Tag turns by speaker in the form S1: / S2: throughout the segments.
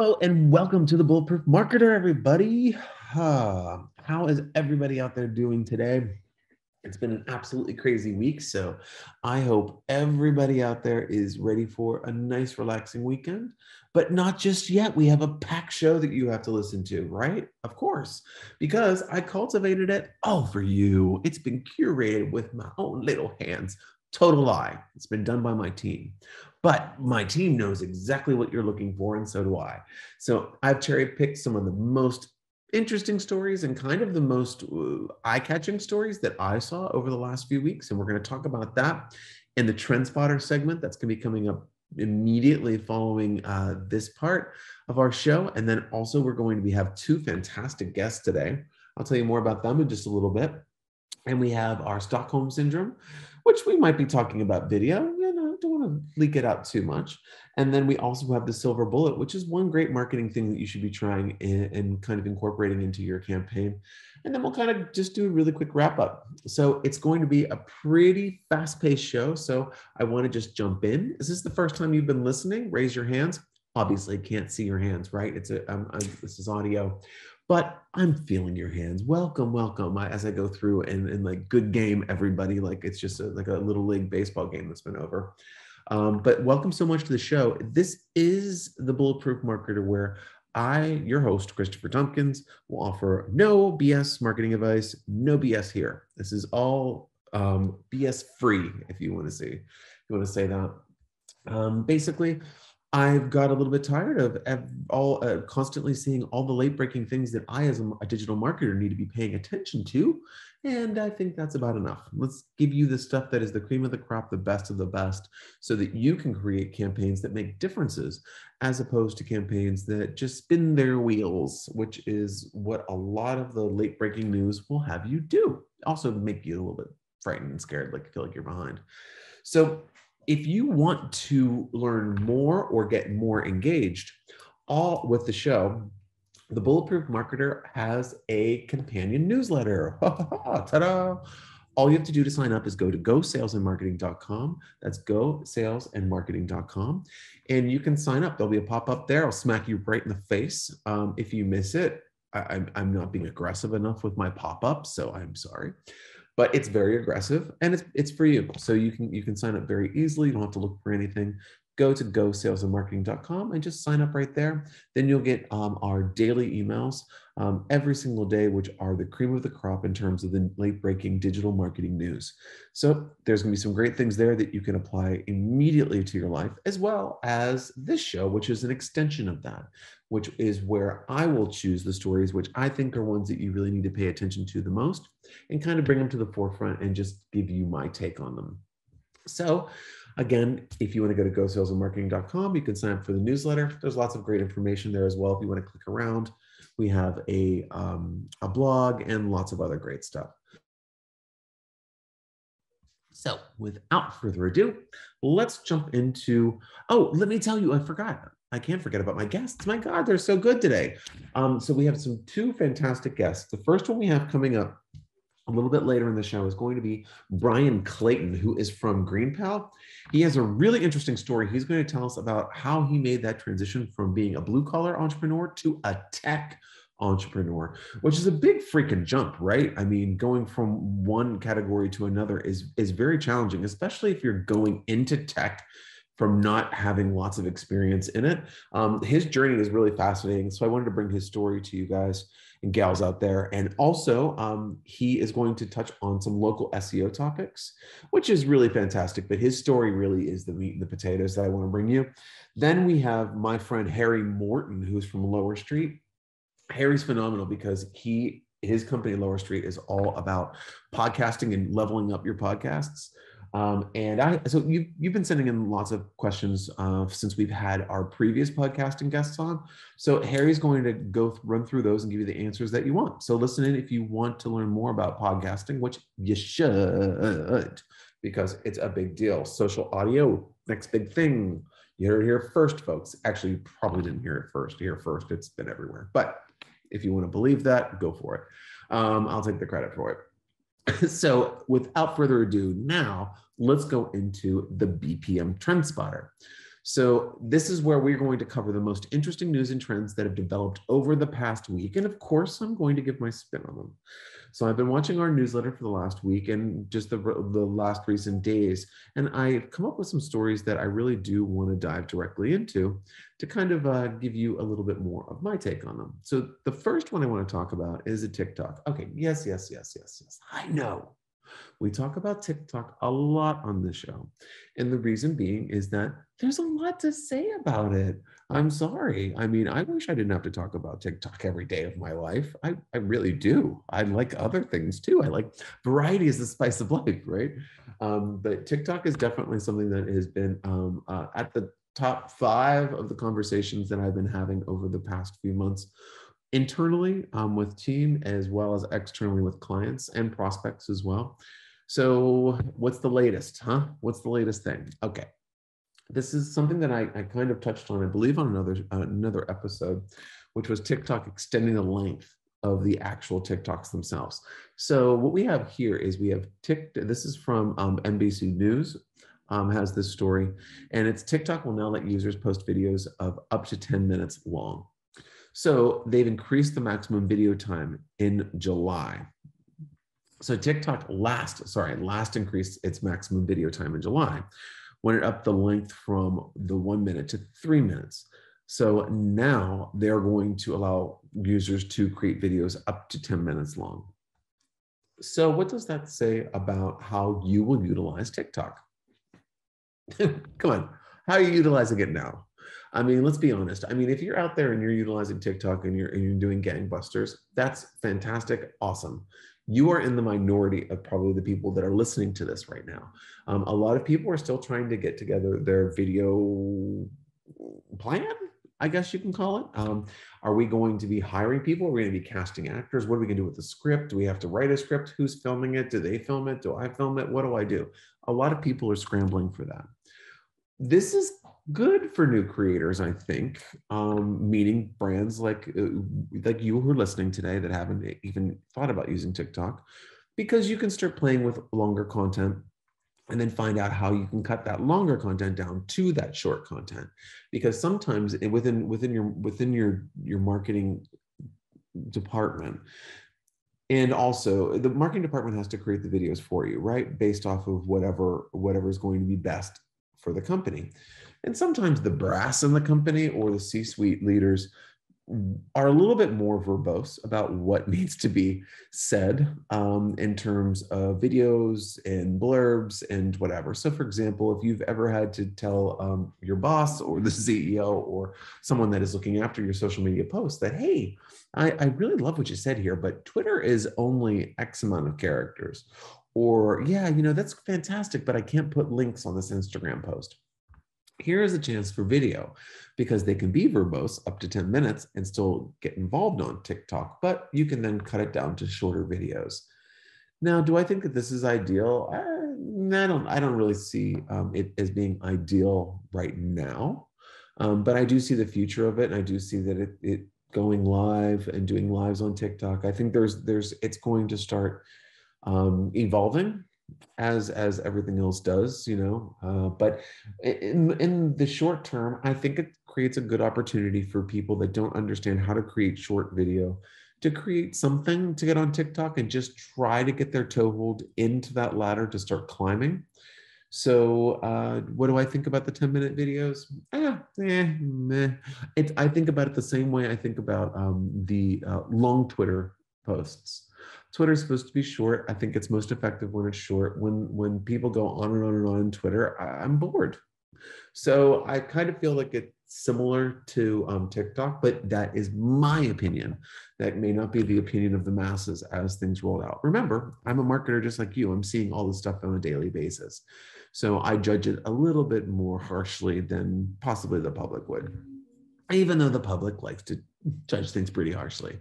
S1: Hello and welcome to the Bulletproof Marketer, everybody. Uh, how is everybody out there doing today? It's been an absolutely crazy week, so I hope everybody out there is ready for a nice, relaxing weekend. But not just yet. We have a packed show that you have to listen to, right? Of course, because I cultivated it all for you. It's been curated with my own little hands. Total lie. It's been done by my team. But my team knows exactly what you're looking for, and so do I. So I've cherry picked some of the most interesting stories and kind of the most uh, eye catching stories that I saw over the last few weeks. And we're going to talk about that in the Trend Spotter segment that's going to be coming up immediately following uh, this part of our show. And then also, we're going to be, have two fantastic guests today. I'll tell you more about them in just a little bit. And we have our Stockholm Syndrome, which we might be talking about video want to leak it out too much. And then we also have the silver bullet, which is one great marketing thing that you should be trying and kind of incorporating into your campaign. And then we'll kind of just do a really quick wrap up. So it's going to be a pretty fast paced show. So I want to just jump in. Is this the first time you've been listening? Raise your hands. Obviously, can't see your hands, right? It's a um, I'm, this is audio but I'm feeling your hands. Welcome, welcome. I, as I go through and, and like good game, everybody. Like it's just a, like a little league baseball game that's been over. Um, but welcome so much to the show. This is the Bulletproof Marketer, where I, your host, Christopher Tompkins, will offer no BS marketing advice, no BS here. This is all um, BS free, if you want to if you want to say that. Um, basically, I've got a little bit tired of all uh, constantly seeing all the late breaking things that I, as a, digital marketer, need to be paying attention to. And I think that's about enough. Let's give you the stuff that is the cream of the crop, the best of the best, so that you can create campaigns that make differences as opposed to campaigns that just spin their wheels, which is what a lot of the late breaking news will have you do. Also, make you a little bit frightened and scared, like you feel like you're behind. So, if you want to learn more or get more engaged all with the show, the Bulletproof Marketer has a companion newsletter. Ta-da! All you have to do to sign up is go to gosalesandmarketing.com. That's gosalesandmarketing.com. And you can sign up. There'll be a pop up there. I'll smack you right in the face. Um, if you miss it, I, I'm not being aggressive enough with my pop up, so I'm sorry but it's very aggressive and it's it's for you. So you can you can sign up very easily. You don't have to look for anything. Go to gosalesandmarketing.com and just sign up right there. Then you'll get um, our daily emails um, every single day, which are the cream of the crop in terms of the late breaking digital marketing news. So there's going to be some great things there that you can apply immediately to your life, as well as this show, which is an extension of that which is where I will choose the stories which I think are ones that you really need to pay attention to the most and kind of bring them to the forefront and just give you my take on them. So, again, if you want to go to gosalesandmarketing.com, you can sign up for the newsletter. There's lots of great information there as well. If you want to click around, we have a, um, a blog and lots of other great stuff. So, without further ado, let's jump into. Oh, let me tell you, I forgot. I can't forget about my guests. My God, they're so good today. Um, so we have some two fantastic guests. The first one we have coming up a little bit later in the show is going to be Bryan Clayton, who is from GreenPal. He has a really interesting story. He's going to tell us about how he made that transition from being a blue collar entrepreneur to a tech entrepreneur, which is a big freaking jump, right? I mean, going from one category to another is is very challenging, especially if you're going into tech from not having lots of experience in it. Um, his journey is really fascinating. So I wanted to bring his story to you guys and gals out there. And also, um, he is going to touch on some local SEO topics, which is really fantastic. But his story really is the meat and the potatoes that I want to bring you. Then we have my friend Harry Morton, who's from Lower Street. Harry's phenomenal because he his company Lower Street is all about podcasting and leveling up your podcasts. Um, and I, so you, you've been sending in lots of questions uh, since we've had our previous podcasting guests on. So Harry's going to go th- run through those and give you the answers that you want. So listen in if you want to learn more about podcasting, which you should, because it's a big deal. Social audio, next big thing. You heard it here first, folks. Actually, you probably didn't hear it first. Here first, it's been everywhere. But if you want to believe that, go for it. Um, I'll take the credit for it. so without further ado, now let's go into the BPM trend spotter. So, this is where we're going to cover the most interesting news and trends that have developed over the past week. And of course, I'm going to give my spin on them. So, I've been watching our newsletter for the last week and just the, the last recent days. And I've come up with some stories that I really do want to dive directly into to kind of uh, give you a little bit more of my take on them. So, the first one I want to talk about is a TikTok. Okay, yes, yes, yes, yes, yes. I know we talk about TikTok a lot on the show. And the reason being is that there's a lot to say about it. I'm sorry. I mean, I wish I didn't have to talk about TikTok every day of my life. I, I really do. I like other things too. I like variety is the spice of life, right? Um, but TikTok is definitely something that has been um, uh, at the top five of the conversations that I've been having over the past few months internally um, with team as well as externally with clients and prospects as well. So what's the latest, huh? What's the latest thing? Okay. This is something that I, I kind of touched on, I believe on another, uh, another episode, which was TikTok extending the length of the actual TikToks themselves. So what we have here is we have TikTok, this is from um, NBC News, um, has this story, and it's TikTok will now let users post videos of up to 10 minutes long. So they've increased the maximum video time in July. So TikTok last, sorry, last increased its maximum video time in July it upped the length from the one minute to three minutes. So now they're going to allow users to create videos up to 10 minutes long. So what does that say about how you will utilize TikTok? Come on, how are you utilizing it now? I mean, let's be honest. I mean, if you're out there and you're utilizing TikTok and you're and you're doing gangbusters, that's fantastic, awesome. You are in the minority of probably the people that are listening to this right now. Um, a lot of people are still trying to get together their video plan, I guess you can call it. Um, are we going to be hiring people? Are we going to be casting actors? What are we going to do with the script? Do we have to write a script? Who's filming it? Do they film it? Do I film it? What do I do? A lot of people are scrambling for that. This is good for new creators, I think. Um, meaning brands like uh, like you who are listening today that haven't even thought about using TikTok, because you can start playing with longer content and then find out how you can cut that longer content down to that short content because sometimes within within your within your your marketing department and also the marketing department has to create the videos for you right based off of whatever whatever is going to be best for the company and sometimes the brass in the company or the C suite leaders are a little bit more verbose about what needs to be said um, in terms of videos and blurbs and whatever. So, for example, if you've ever had to tell um, your boss or the CEO or someone that is looking after your social media posts that, hey, I, I really love what you said here, but Twitter is only X amount of characters. Or, yeah, you know, that's fantastic, but I can't put links on this Instagram post here is a chance for video because they can be verbose up to 10 minutes and still get involved on TikTok, but you can then cut it down to shorter videos. Now, do I think that this is ideal? I, I don't. I don't really see um, it as being ideal right now, um, but I do see the future of it, and I do see that it, it going live and doing lives on TikTok. I think there's there's it's going to start um, evolving as as everything else does you know uh, but in in the short term i think it creates a good opportunity for people that don't understand how to create short video to create something to get on tiktok and just try to get their toehold into that ladder to start climbing. So uh, what do i think about the 10 minute videos? Eh, eh, meh. It, i think about it the same way i think about um, the uh, long twitter posts Twitter is supposed to be short. I think it's most effective when it's short. When when people go on and on and on in Twitter, I, am bored. So I kind of feel like it's similar to um, TikTok, but that is my opinion. That may not be the opinion of the masses as things roll out. Remember, I'm a marketer just like you. I'm seeing all this stuff on a daily basis. So I judge it a little bit more harshly than possibly the public would, even though the public likes to judge things pretty harshly.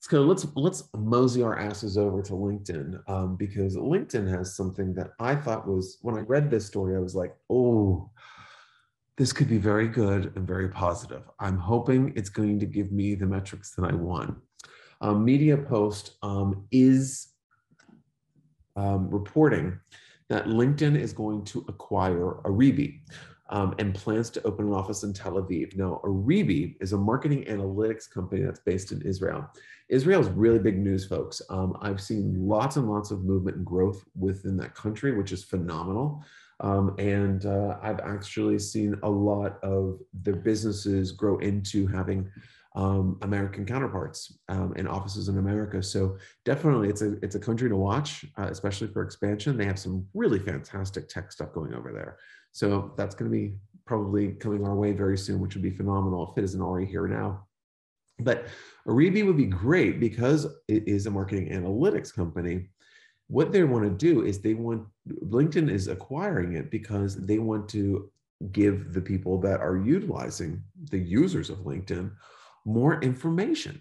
S1: So let's let's mosey our asses over to LinkedIn um, because LinkedIn has something that I thought was when I read this story, I was like, oh, this could be very good and very positive. I'm hoping it's going to give me the metrics that I want. Um, Media Post um, is um, reporting that LinkedIn is going to acquire Oribi. Um, and plans to open an office in Tel Aviv. Now, Oribi is a marketing analytics company that's based in Israel. Israel is really big news, folks. Um, I've seen lots and lots of movement and growth within that country, which is phenomenal. Um, and uh, I've actually seen a lot of their businesses grow into having um, American counterparts um, and offices in America. So definitely, it's a it's a country to watch, uh, especially for expansion. They have some really fantastic tech stuff going over there. So that's going to be probably coming our way very soon, which would be phenomenal if it isn't already here now. But Oribi would be great because it is a marketing analytics company. What they want to do is they want LinkedIn is acquiring it because they want to give the people that are utilizing the users of LinkedIn more information.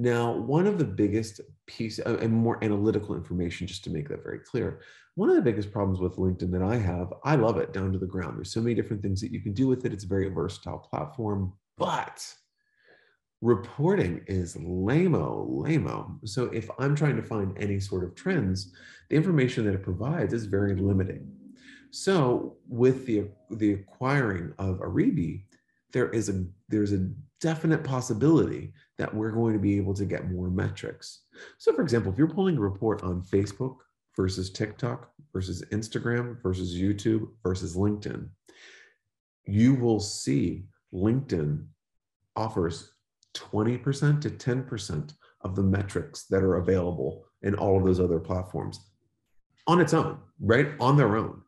S1: Now, one of the biggest piece uh, and more analytical information, just to make that very clear, one of the biggest problems with LinkedIn that I have, I love it down to the ground. There's so many different things that you can do with it. It's a very versatile platform, but reporting is lameo, lameo. So if I'm trying to find any sort of trends, the information that it provides is very limiting. So with the, the acquiring of Oribi, there is a there's a definite possibility that we're going to be able to get more metrics. So for example, if you're pulling a report on Facebook versus TikTok versus Instagram versus YouTube versus LinkedIn, you will see LinkedIn offers 20% to 10% of the metrics that are available in all of those other platforms on its own, right? On their own,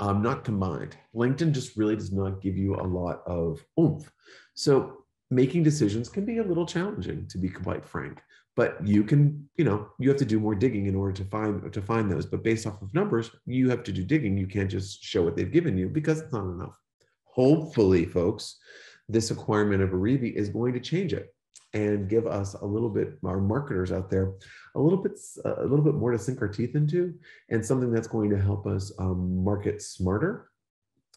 S1: um, not combined. LinkedIn just really does not give you a lot of oomph. So making decisions can be a little challenging, to be quite frank. But you can, you know, you have to do more digging in order to find to find those. But based off of numbers, you have to do digging. You can't just show what they've given you because it's not enough. Hopefully, folks, this acquirement of a Oribi is going to change it and give us a little bit our marketers out there a little bit a little bit more to sink our teeth into and something that's going to help us um, market smarter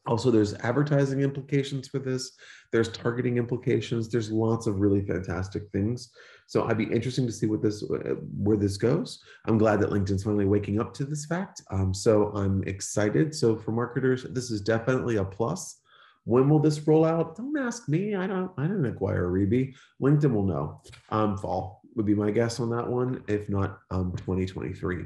S1: also there's advertising implications for this there's targeting implications there's lots of really fantastic things so i'd be interesting to see what this uh, where this goes i'm glad that linkedin's finally waking up to this fact um, so i'm excited so for marketers this is definitely a plus when will this roll out? Don't ask me. I don't. I didn't acquire Oribi. LinkedIn will know. Um, fall would be my guess on that one, if not um, 2023.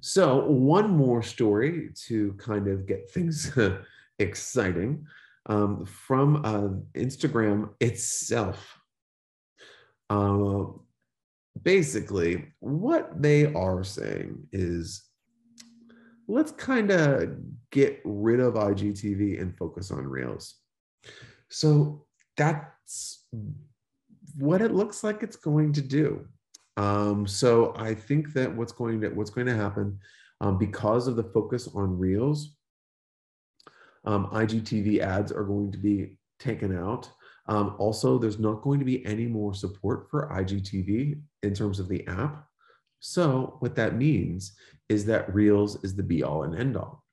S1: So one more story to kind of get things exciting um, from uh, Instagram itself. Uh, basically, what they are saying is let's kind of get rid of IGTV and focus on Reels. So that's what it looks like it's going to do. Um, so I think that what's going to what's going to happen um, because of the focus on Reels, um, IGTV ads are going to be taken out. Um, also, there's not going to be any more support for IGTV in terms of the app. So what that means is that Reels is the be all and end all.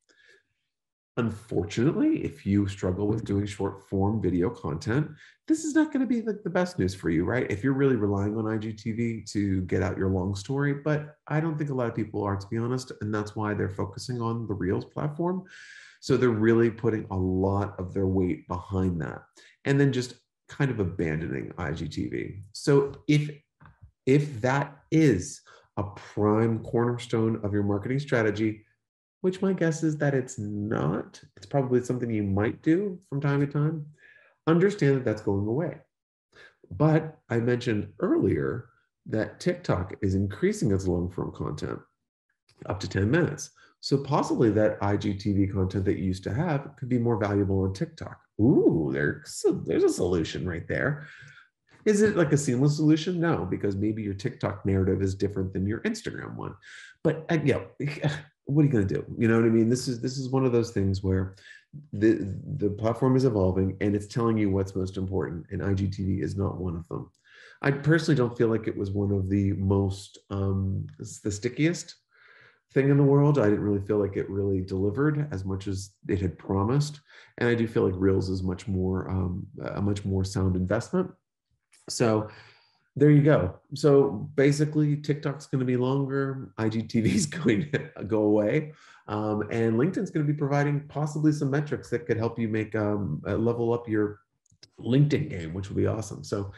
S1: Unfortunately, if you struggle with doing short form video content, this is not going to be the, the best news for you, right? If you're really relying on IGTV to get out your long story, but I don't think a lot of people are, to be honest, and that's why they're focusing on the Reels platform. So they're really putting a lot of their weight behind that and then just kind of abandoning IGTV. So if if that is a prime cornerstone of your marketing strategy, which my guess is that it's not. It's probably something you might do from time to time. Understand that that's going away. But I mentioned earlier that TikTok is increasing its long form content up to 10 minutes. So possibly that IGTV content that you used to have could be more valuable on TikTok. Ooh, there's a, there's a solution right there. Is it like a seamless solution? No, because maybe your TikTok narrative is different than your Instagram one. But uh, yeah, what are you going to do? You know what I mean? This is this is one of those things where the the platform is evolving and it's telling you what's most important, and IGTV is not one of them. I personally don't feel like it was one of the most um, the stickiest thing in the world. I didn't really feel like it really delivered as much as it had promised, and I do feel like Reels is much more um, a much more sound investment. So there you go. So basically, TikTok's going to be longer, IGTV is going to go away, um, and LinkedIn's going to be providing possibly some metrics that could help you make um, uh, level up your LinkedIn game, which would be awesome. So,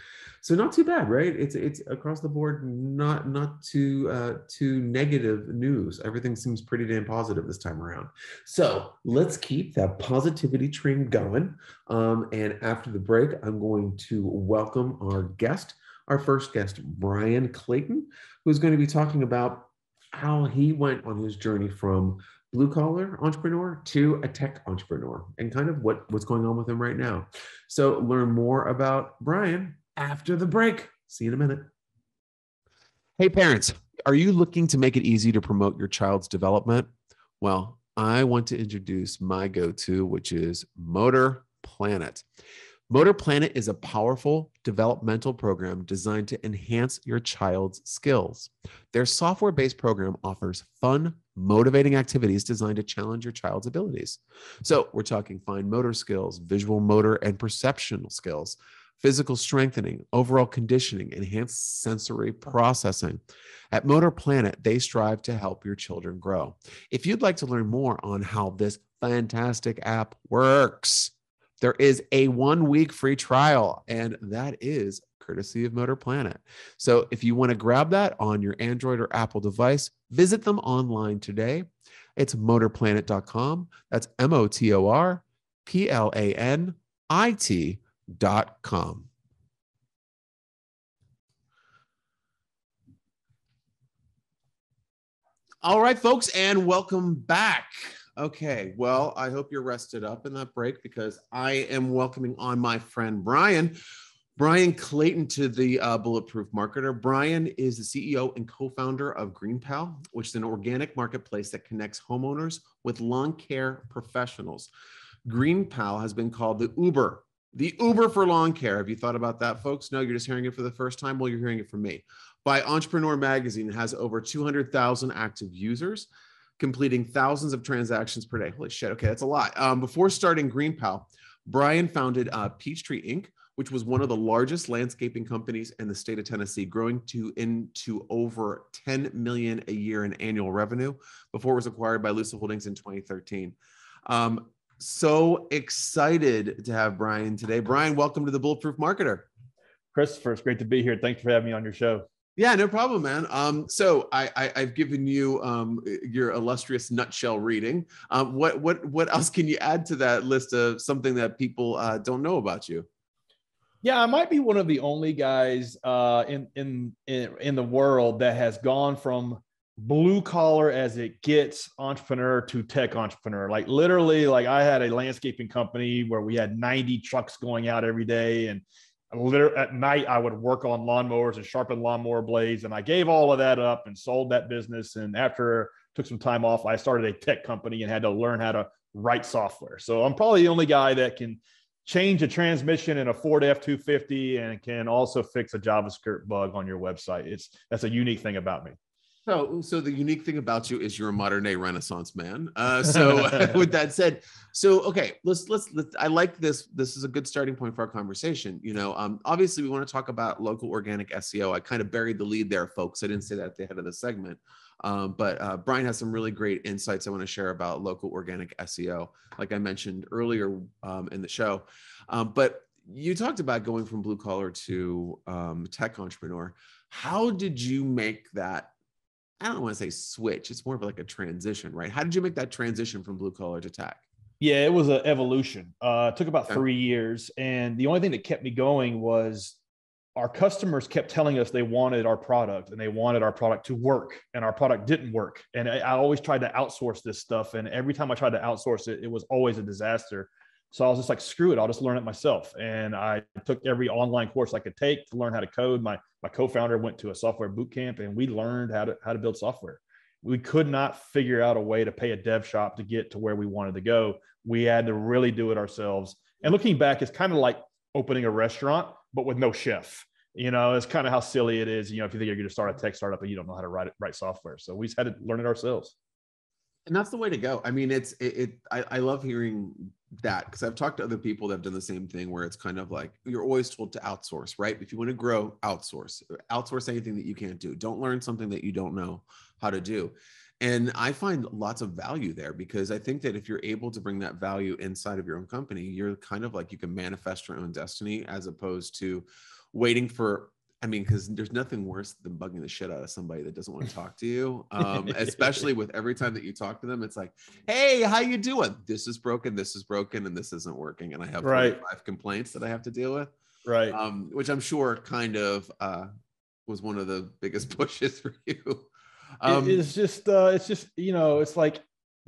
S1: so not too bad, right? It's it's across the board, not not too uh, too negative news. Everything seems pretty damn positive this time around. So let's keep that positivity train going. Um, and after the break, I'm going to welcome our guest, our first guest, Bryan Clayton, who's going to be talking about how he went on his journey from blue collar entrepreneur to a tech entrepreneur and kind of what, what's going on with him right now. So learn more about Bryan after the break. See you in a minute. Hey, parents, are you looking to make it easy to promote your child's development? Well, I want to introduce my go to, which is Motor Planet. Motor Planet is a powerful developmental program designed to enhance your child's skills. Their software based program offers fun, motivating activities designed to challenge your child's abilities. So, we're talking fine motor skills, visual motor and perceptual skills, physical strengthening, overall conditioning, enhanced sensory processing. At Motor Planet, they strive to help your children grow. If you'd like to learn more on how this fantastic app works, there is a one week free trial, and that is courtesy of Motor Planet. So if you want to grab that on your Android or Apple device, visit them online today. It's motorplanet.com. That's M O T O R P L A N I T.com. All right, folks, and welcome back. Okay, well, I hope you're rested up in that break because I am welcoming on my friend Bryan, Bryan Clayton to the uh, Bulletproof Marketer. Bryan is the CEO and co founder of GreenPal, which is an organic marketplace that connects homeowners with lawn care professionals. GreenPal has been called the Uber, the Uber for lawn care. Have you thought about that, folks? No, you're just hearing it for the first time. Well, you're hearing it from me. By Entrepreneur Magazine, it has over 200,000 active users, completing thousands of transactions per day. Holy shit. Okay, that's a lot. Um, before starting GreenPal, Bryan founded uh, Peachtree Inc., which was one of the largest landscaping companies in the state of Tennessee, growing to into over 10 million a year in annual revenue before it was acquired by Lusa Holdings in 2013. Um, so excited to have Bryan today. Bryan, welcome to the Bulletproof Marketer.
S2: Christopher, it's great to be here. Thanks for having me on your show.
S1: Yeah, no problem, man. Um, so I, I have given you um, your illustrious nutshell reading. Um, what what what else can you add to that list of something that people uh, don't know about you?
S2: Yeah, I might be one of the only guys uh, in, in in in the world that has gone from blue collar as it gets entrepreneur to tech entrepreneur. Like literally, like I had a landscaping company where we had 90 trucks going out every day, and literally at night I would work on lawnmowers and sharpen lawnmower blades, and I gave all of that up and sold that business. And after took some time off, I started a tech company and had to learn how to write software. So I'm probably the only guy that can change a transmission in a Ford F250 and can also fix a JavaScript bug on your website. It's that's a unique thing about me.
S1: So, so the unique thing about you is you're a modern day Renaissance man. Uh, so, with that said, so okay, let's, let's let's. I like this. This is a good starting point for our conversation. You know, um, obviously we want to talk about local organic SEO. I kind of buried the lead there, folks. I didn't say that at the head of the segment. Um, but uh, Bryan has some really great insights I want to share about local organic SEO, like I mentioned earlier um, in the show. Um, but you talked about going from blue collar to um, tech entrepreneur. How did you make that? I don't want to say switch. It's more of like a transition, right? How did you make that transition from blue collar to tech?
S2: Yeah, it was an evolution. Uh, it took about okay. three years, and the only thing that kept me going was our customers kept telling us they wanted our product and they wanted our product to work and our product didn't work and I, I, always tried to outsource this stuff and every time i tried to outsource it it was always a disaster so i was just like screw it i'll just learn it myself and i took every online course i could take to learn how to code my my co-founder went to a software boot camp and we learned how to how to build software we could not figure out a way to pay a dev shop to get to where we wanted to go we had to really do it ourselves and looking back it's kind of like opening a restaurant but with no chef. You know, it's kind of how silly it is. You know, if you think you're going to start a tech startup and you don't know how to write it write software, so we just had to learn it ourselves.
S1: And that's the way to go. I mean it's it, it I, I love hearing that because i've talked to other people that have done the same thing where it's kind of like you're always told to outsource right? If you want to grow outsource outsource anything that you can't do. Don't learn something that you don't know how to do. And i find lots of value there because i think that if you're able to bring that value inside of your own company you're kind of like you can manifest your own destiny as opposed to waiting for I mean, because there's nothing worse than bugging the shit out of somebody that doesn't want to talk to you. Um, especially with every time that you talk to them, it's like, "Hey, how you doing? This is broken. This is broken, and this isn't working." And I have right. five complaints that I have to deal with.
S2: Right.
S1: Um, which I'm sure kind of uh, was one of the biggest pushes for you.
S2: Um, it's just, uh, it's just, you know, it's like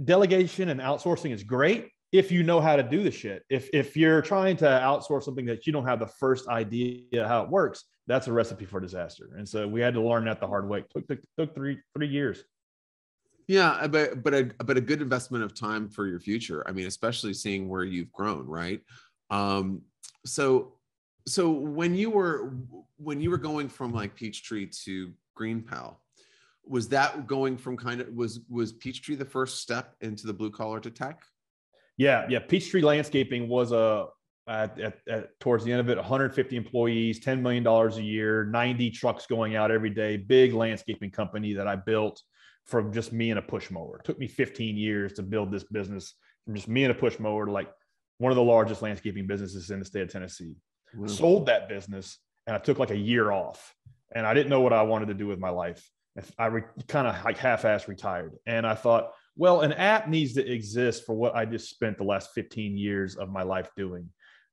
S2: delegation and outsourcing is great if you know how to do the shit. If if you're trying to outsource something that you don't have the first idea how it works, that's a recipe for disaster. And so we had to learn that the hard way. It took, took, took three three years.
S1: Yeah, but but a but a good investment of time for your future. I mean, especially seeing where you've grown, right? Um, so so when you were when you were going from like Peachtree to Green GreenPal, was that going from kind of was was Peachtree the first step into the blue collar to tech?
S2: Yeah, yeah. Peachtree Landscaping was a at, at, at, towards the end of it 150 employees 10 million dollars a year 90 trucks going out every day big landscaping company that i built from just me and a push mower. It took me 15 years to build this business from just me and a push mower to like one of the largest landscaping businesses in the state of tennessee. Wow. sold that business and i took like a year off and i didn't know what i wanted to do with my life. I re- kind of like half-ass retired and i thought well an app needs to exist for what i just spent the last 15 years of my life doing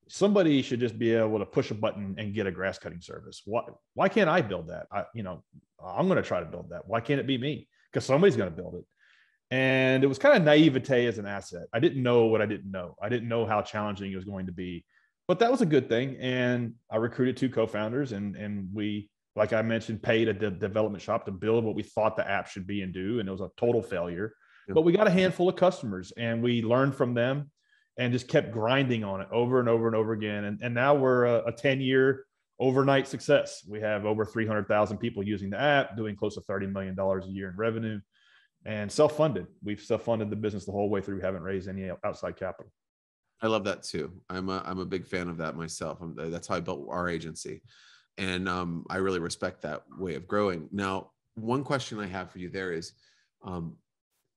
S2: somebody should just be able to push a button and get a grass cutting service. Why, why can't I build that? I, you know, I'm going to try to build that. Why can't it be me? Because somebody's going to build it. And it was kind of naivete as an asset. I didn't know what I didn't know. I didn't know how challenging it was going to be, but that was a good thing. And I recruited two co-founders and, and we, like I mentioned, paid a de- development shop to build what we thought the app should be and do. And it was a total failure, but we got a handful of customers and we learned from them and just kept grinding on it over and over and over again. And, and now we're a, a 10 year overnight success. We have over 300,000 people using the app, doing close to $30 million a year in revenue and self funded. We've self funded the business the whole way through, haven't raised any outside capital.
S1: I love that too. I'm a, I'm a big fan of that myself. I'm, that's how I built our agency. And um, I really respect that way of growing. Now, one question I have for you there is, um,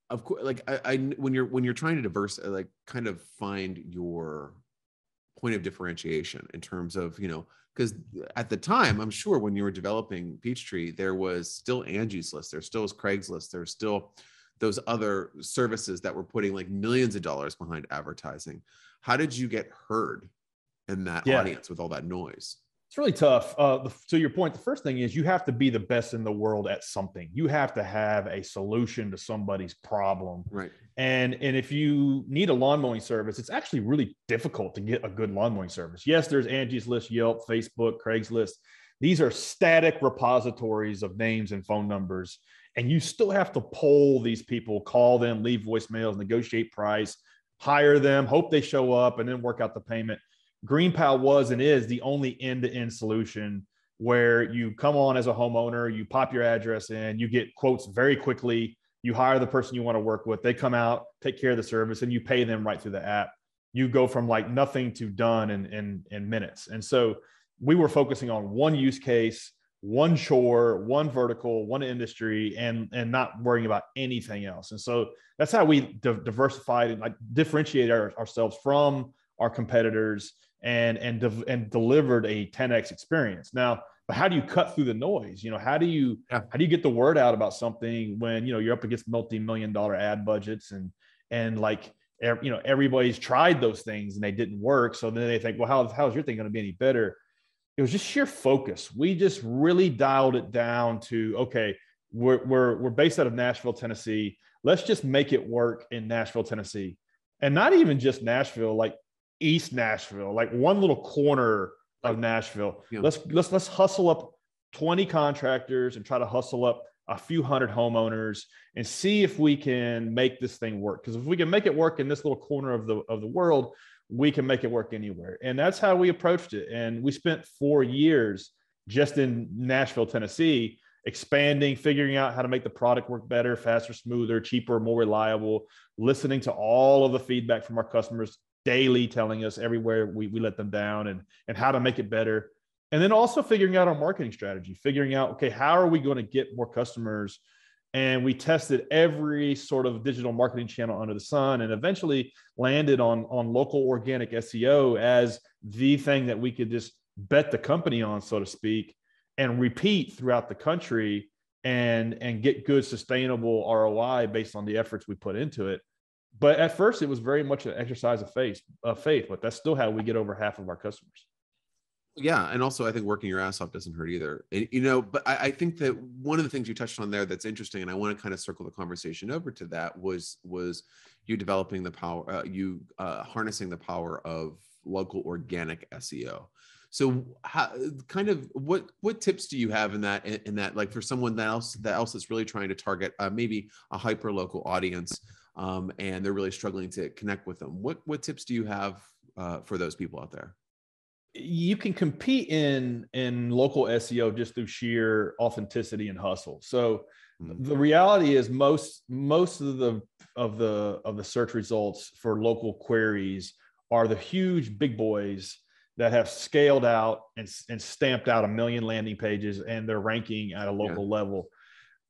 S1: of course like I, I when you're when you're trying to diverse uh, like kind of find your point of differentiation in terms of you know because at the time i'm sure when you were developing peachtree there was still angie's list there still was craigslist there's still those other services that were putting like millions of dollars behind advertising how did you get heard in that yeah. audience with all that noise
S2: it's really tough. Uh, the, to your point, the first thing is you have to be the best in the world at something. You have to have a solution to somebody's problem.
S1: Right.
S2: And and if you need a lawn mowing service, it's actually really difficult to get a good lawn mowing service. Yes, there's Angie's List, Yelp, Facebook, Craigslist. These are static repositories of names and phone numbers, and you still have to poll these people, call them, leave voicemails, negotiate price, hire them, hope they show up, and then work out the payment GreenPal was and is the only end-to-end solution where you come on as a homeowner, you pop your address in, you get quotes very quickly, you hire the person you want to work with, they come out, take care of the service, and you pay them right through the app. You go from like nothing to done in in, in minutes. And so we were focusing on one use case, one chore, one vertical, one industry, and and not worrying about anything else. And so that's how we di- diversified and like differentiate our, ourselves from our competitors and and de- and delivered a 10x experience. Now, but how do you cut through the noise? You know, how do you yeah. how do you get the word out about something when you know you're up against multi-million dollar ad budgets and and like you know everybody's tried those things and they didn't work. So then they think, well, how how is your thing going to be any better? It was just sheer focus. We just really dialed it down to okay, we're we're we're based out of Nashville, Tennessee. Let's just make it work in Nashville, Tennessee, and not even just Nashville. Like East Nashville, like one little corner of Nashville. Yeah. Let's let's let's hustle up 20 contractors and try to hustle up a few hundred homeowners and see if we can make this thing work. Because if we can make it work in this little corner of the of the world, we can make it work anywhere. And that's how we approached it. And we spent four years just in Nashville, Tennessee, expanding, figuring out how to make the product work better, faster, smoother, cheaper, more reliable, listening to all of the feedback from our customers daily, telling us everywhere we, we let them down and, and how to make it better. And then also figuring out our marketing strategy, figuring out, okay, how are we going to get more customers? And we tested every sort of digital marketing channel under the sun and eventually landed on, on local organic SEO as the thing that we could just bet the company on, so to speak and repeat throughout the country and and get good sustainable ROI based on the efforts we put into it. But at first, it was very much an exercise of faith, of faith. But that's still how we get over half of our customers.
S3: Yeah, and also I think working your ass off doesn't hurt either. And, you know, but I, I think that one of the things you touched on there that's interesting, and I want to kind of circle the conversation over to that was was you developing the power, uh, you uh, harnessing the power of local organic SEO. So, how, kind of, what what tips do you have in that in that like for someone that else that else is really trying to target uh, maybe a hyper local audience, um, and they're really struggling to connect with them? What what tips do you have uh, for those people out there?
S2: You can compete in in local SEO just through sheer authenticity and hustle. So mm-hmm. the reality is most most of the of the of the search results for local queries are the huge big boys that have scaled out and, and stamped out a million landing pages and they're ranking at a local yeah. level.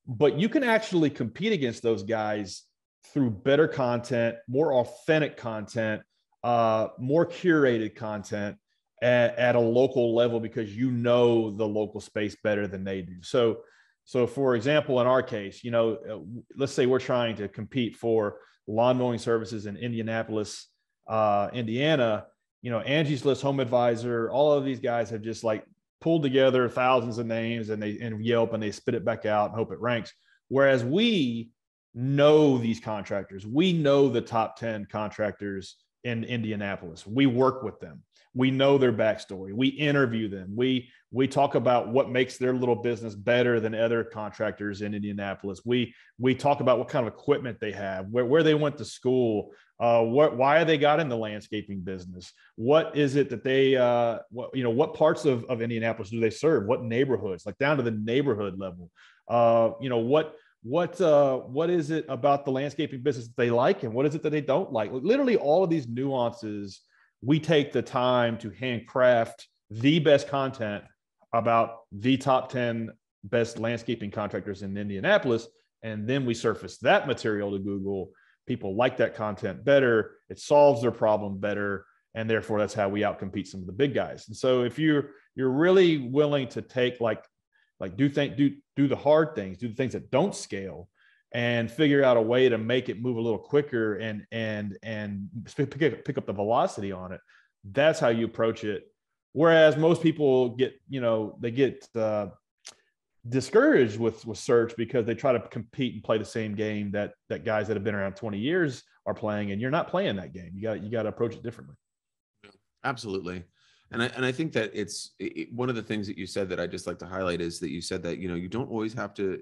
S2: But you can actually compete against those guys through better content, more authentic content, uh, more curated content at, at a local level because you know the local space better than they do. So, so for example, in our case, you know, uh, let's say we're trying to compete for lawn mowing services in Indianapolis, uh, Indiana you know, Angie's List, Home Advisor, all of these guys have just like pulled together thousands of names and they and Yelp and they spit it back out and hope it ranks. Whereas we know these contractors, we know the top 10 contractors in Indianapolis. We work with them. We know their backstory. We interview them. We we talk about what makes their little business better than other contractors in Indianapolis. We we talk about what kind of equipment they have, where, where they went to school, uh, what why they got in the landscaping business, what is it that they uh, what you know what parts of, of Indianapolis do they serve, what neighborhoods, like down to the neighborhood level, uh, you know what what uh, what is it about the landscaping business that they like and what is it that they don't like? Literally all of these nuances, we take the time to handcraft the best content about the top 10 best landscaping contractors in Indianapolis. And then we surface that material to Google. People like that content better. It solves their problem better. And therefore, that's how we outcompete some of the big guys. And so if you're you're really willing to take like like do think do do the hard things, do the things that don't scale, and figure out a way to make it move a little quicker and and and pick, pick up the velocity on it. That's how you approach it Whereas most people get, you know, they get uh, discouraged with with search because they try to compete and play the same game that that guys that have been around 20 years are playing, and you're not playing that game. You got you got to approach it differently.
S3: Absolutely. And I, and I think that it's it, one of the things that you said that I just like to highlight is that you said that you know you don't always have to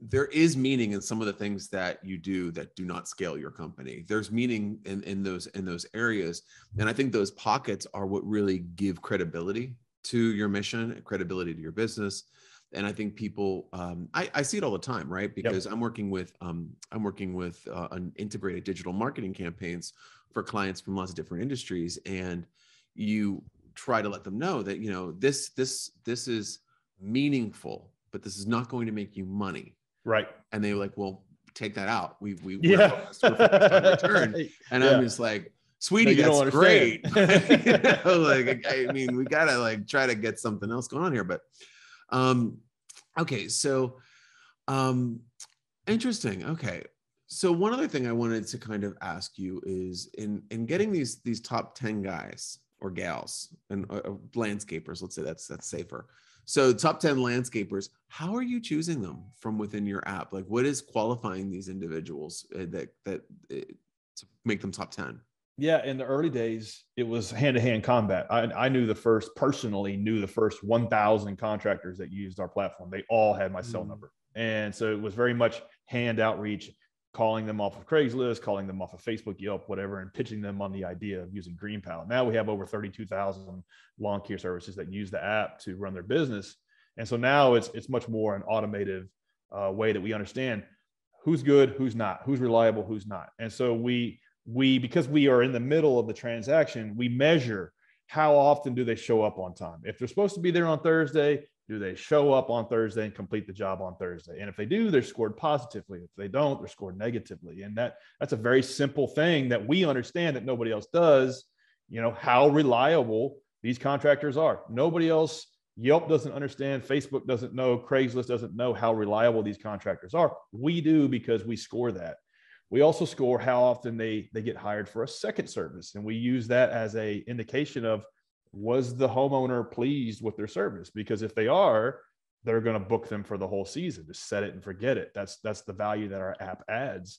S3: there is meaning in some of the things that you do that do not scale your company. There's meaning in, in those in those areas. And i think those pockets are what really give credibility to your mission credibility to your business. And i think people um, I, I, see it all the time right? Because yep. i'm working with um, i'm working with uh, an integrated digital marketing campaigns for clients from lots of different industries and you try to let them know that you know this this this is meaningful but this is not going to make you money
S2: Right.
S3: And they were like, well, take that out. We, we,
S2: yeah.
S3: return. And yeah. I'm just like, sweetie, no, that's great. you know, like, I mean, we gotta like try to get something else going on here, but, um, okay. So, um, interesting. Okay. So one other thing I wanted to kind of ask you is in, in getting these, these top 10 guys or gals and uh, landscapers, let's say that's, that's safer. So top 10 landscapers, how are you choosing them from within your app? Like what is qualifying these individuals uh, that that uh, to make them top 10?
S2: Yeah, in the early days, it was hand-to-hand combat. I, I knew the first personally knew the first 1,000 contractors that used our platform. They all had my cell mm. number, and so it was very much hand outreach calling them off of Craigslist, calling them off of Facebook, Yelp, whatever, and pitching them on the idea of using GreenPal. Now we have over 32,000 lawn care services that use the app to run their business. And so now it's it's much more an automated uh, way that we understand who's good, who's not, who's reliable, who's not. And so we we because we are in the middle of the transaction, we measure how often do they show up on time. If they're supposed to be there on Thursday, do they show up on Thursday and complete the job on Thursday? And if they do, they're scored positively. If they don't, they're scored negatively. And that that's a very simple thing that we understand that nobody else does. You know how reliable these contractors are. Nobody else. Yelp doesn't understand. Facebook doesn't know. Craigslist doesn't know how reliable these contractors are. We do because we score that. We also score how often they they get hired for a second service, and we use that as a indication of was the homeowner pleased with their service? Because if they are, they're going to book them for the whole season. Just set it and forget it. That's that's the value that our app adds.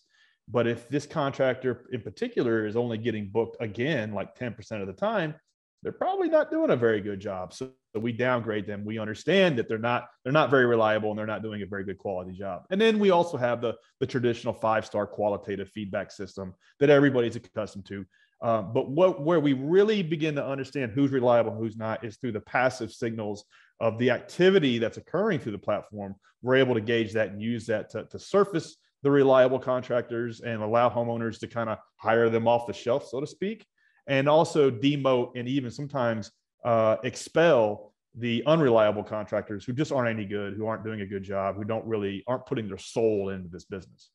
S2: But if this contractor in particular is only getting booked again like 10% of the time, they're probably not doing a very good job. So we downgrade them. We understand that they're not they're not very reliable and they're not doing a very good quality job. And then we also have the the traditional five star qualitative feedback system that everybody's accustomed to. Um, but what where we really begin to understand who's reliable, who's not, is through the passive signals of the activity that's occurring through the platform. We're able to gauge that and use that to, to surface the reliable contractors and allow homeowners to kind of hire them off the shelf, so to speak, and also demote and even sometimes uh, expel the unreliable contractors who just aren't any good, who aren't doing a good job, who don't really aren't putting their soul into this business.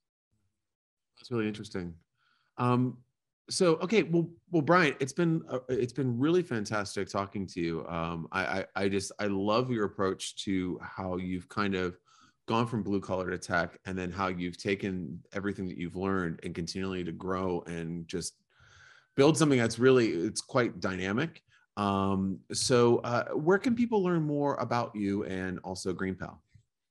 S3: That's really interesting. Um, so okay well well Bryan it's been uh, it's been really fantastic talking to you. Um I, I i just i love your approach to how you've kind of gone from blue collar to tech and then how you've taken everything that you've learned and continually to grow and just build something that's really it's quite dynamic. Um so uh where can people learn more about you and also greenpal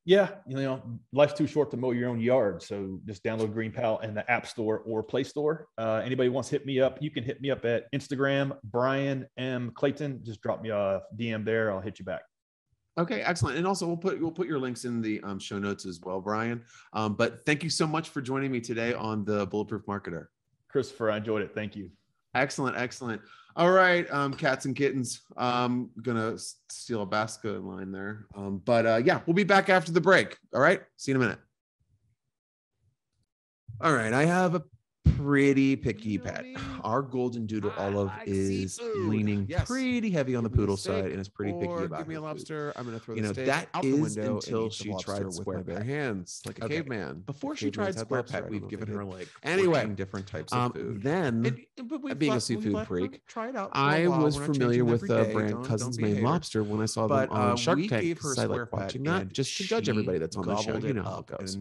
S2: yeah, you know, life's too short to mow your own yard. So just download Green GreenPal in the App Store or Play Store. Uh, anybody wants to hit me up, you can hit me up at Instagram, Bryan M. Clayton. Just drop me a DM there. I'll hit you back.
S3: Okay, excellent. And also, we'll put we'll put your links in the um, show notes as well, Bryan. Um, but thank you so much for joining me today on the Bulletproof Marketer.
S2: Christopher, I enjoyed it. Thank you.
S3: Excellent, excellent. All right, um, cats and kittens. I'm gonna steal a basket line there, um, but uh, yeah, we'll be back after the break. All right, see you in a minute. All right, I have a pretty picky pet. Our golden doodle olive like is seafood. leaning yes. pretty heavy on the poodle side and is pretty picky about.
S4: Give me a lobster. Food. I'm gonna throw
S3: you know that out the window until she tried square with
S4: bare hands like a okay. caveman.
S3: Before she tried square pet, we've given her like
S4: anyway different types of
S3: um,
S4: food.
S3: Then, being a seafood freak, try it out. I was familiar with the brand Cousins Maine Lobster when I saw them on uh, Shark Tank I like watching that just to judge everybody that's on the show. You know how it goes.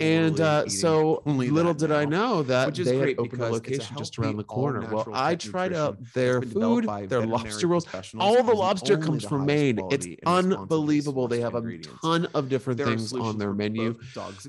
S3: And so only little did I know that they had opened a location just around the corner. Well, I tried out their food, their lobster rolls. All the lobster comes from Maine. It's unbelievable. They have a ton of different things on their menu.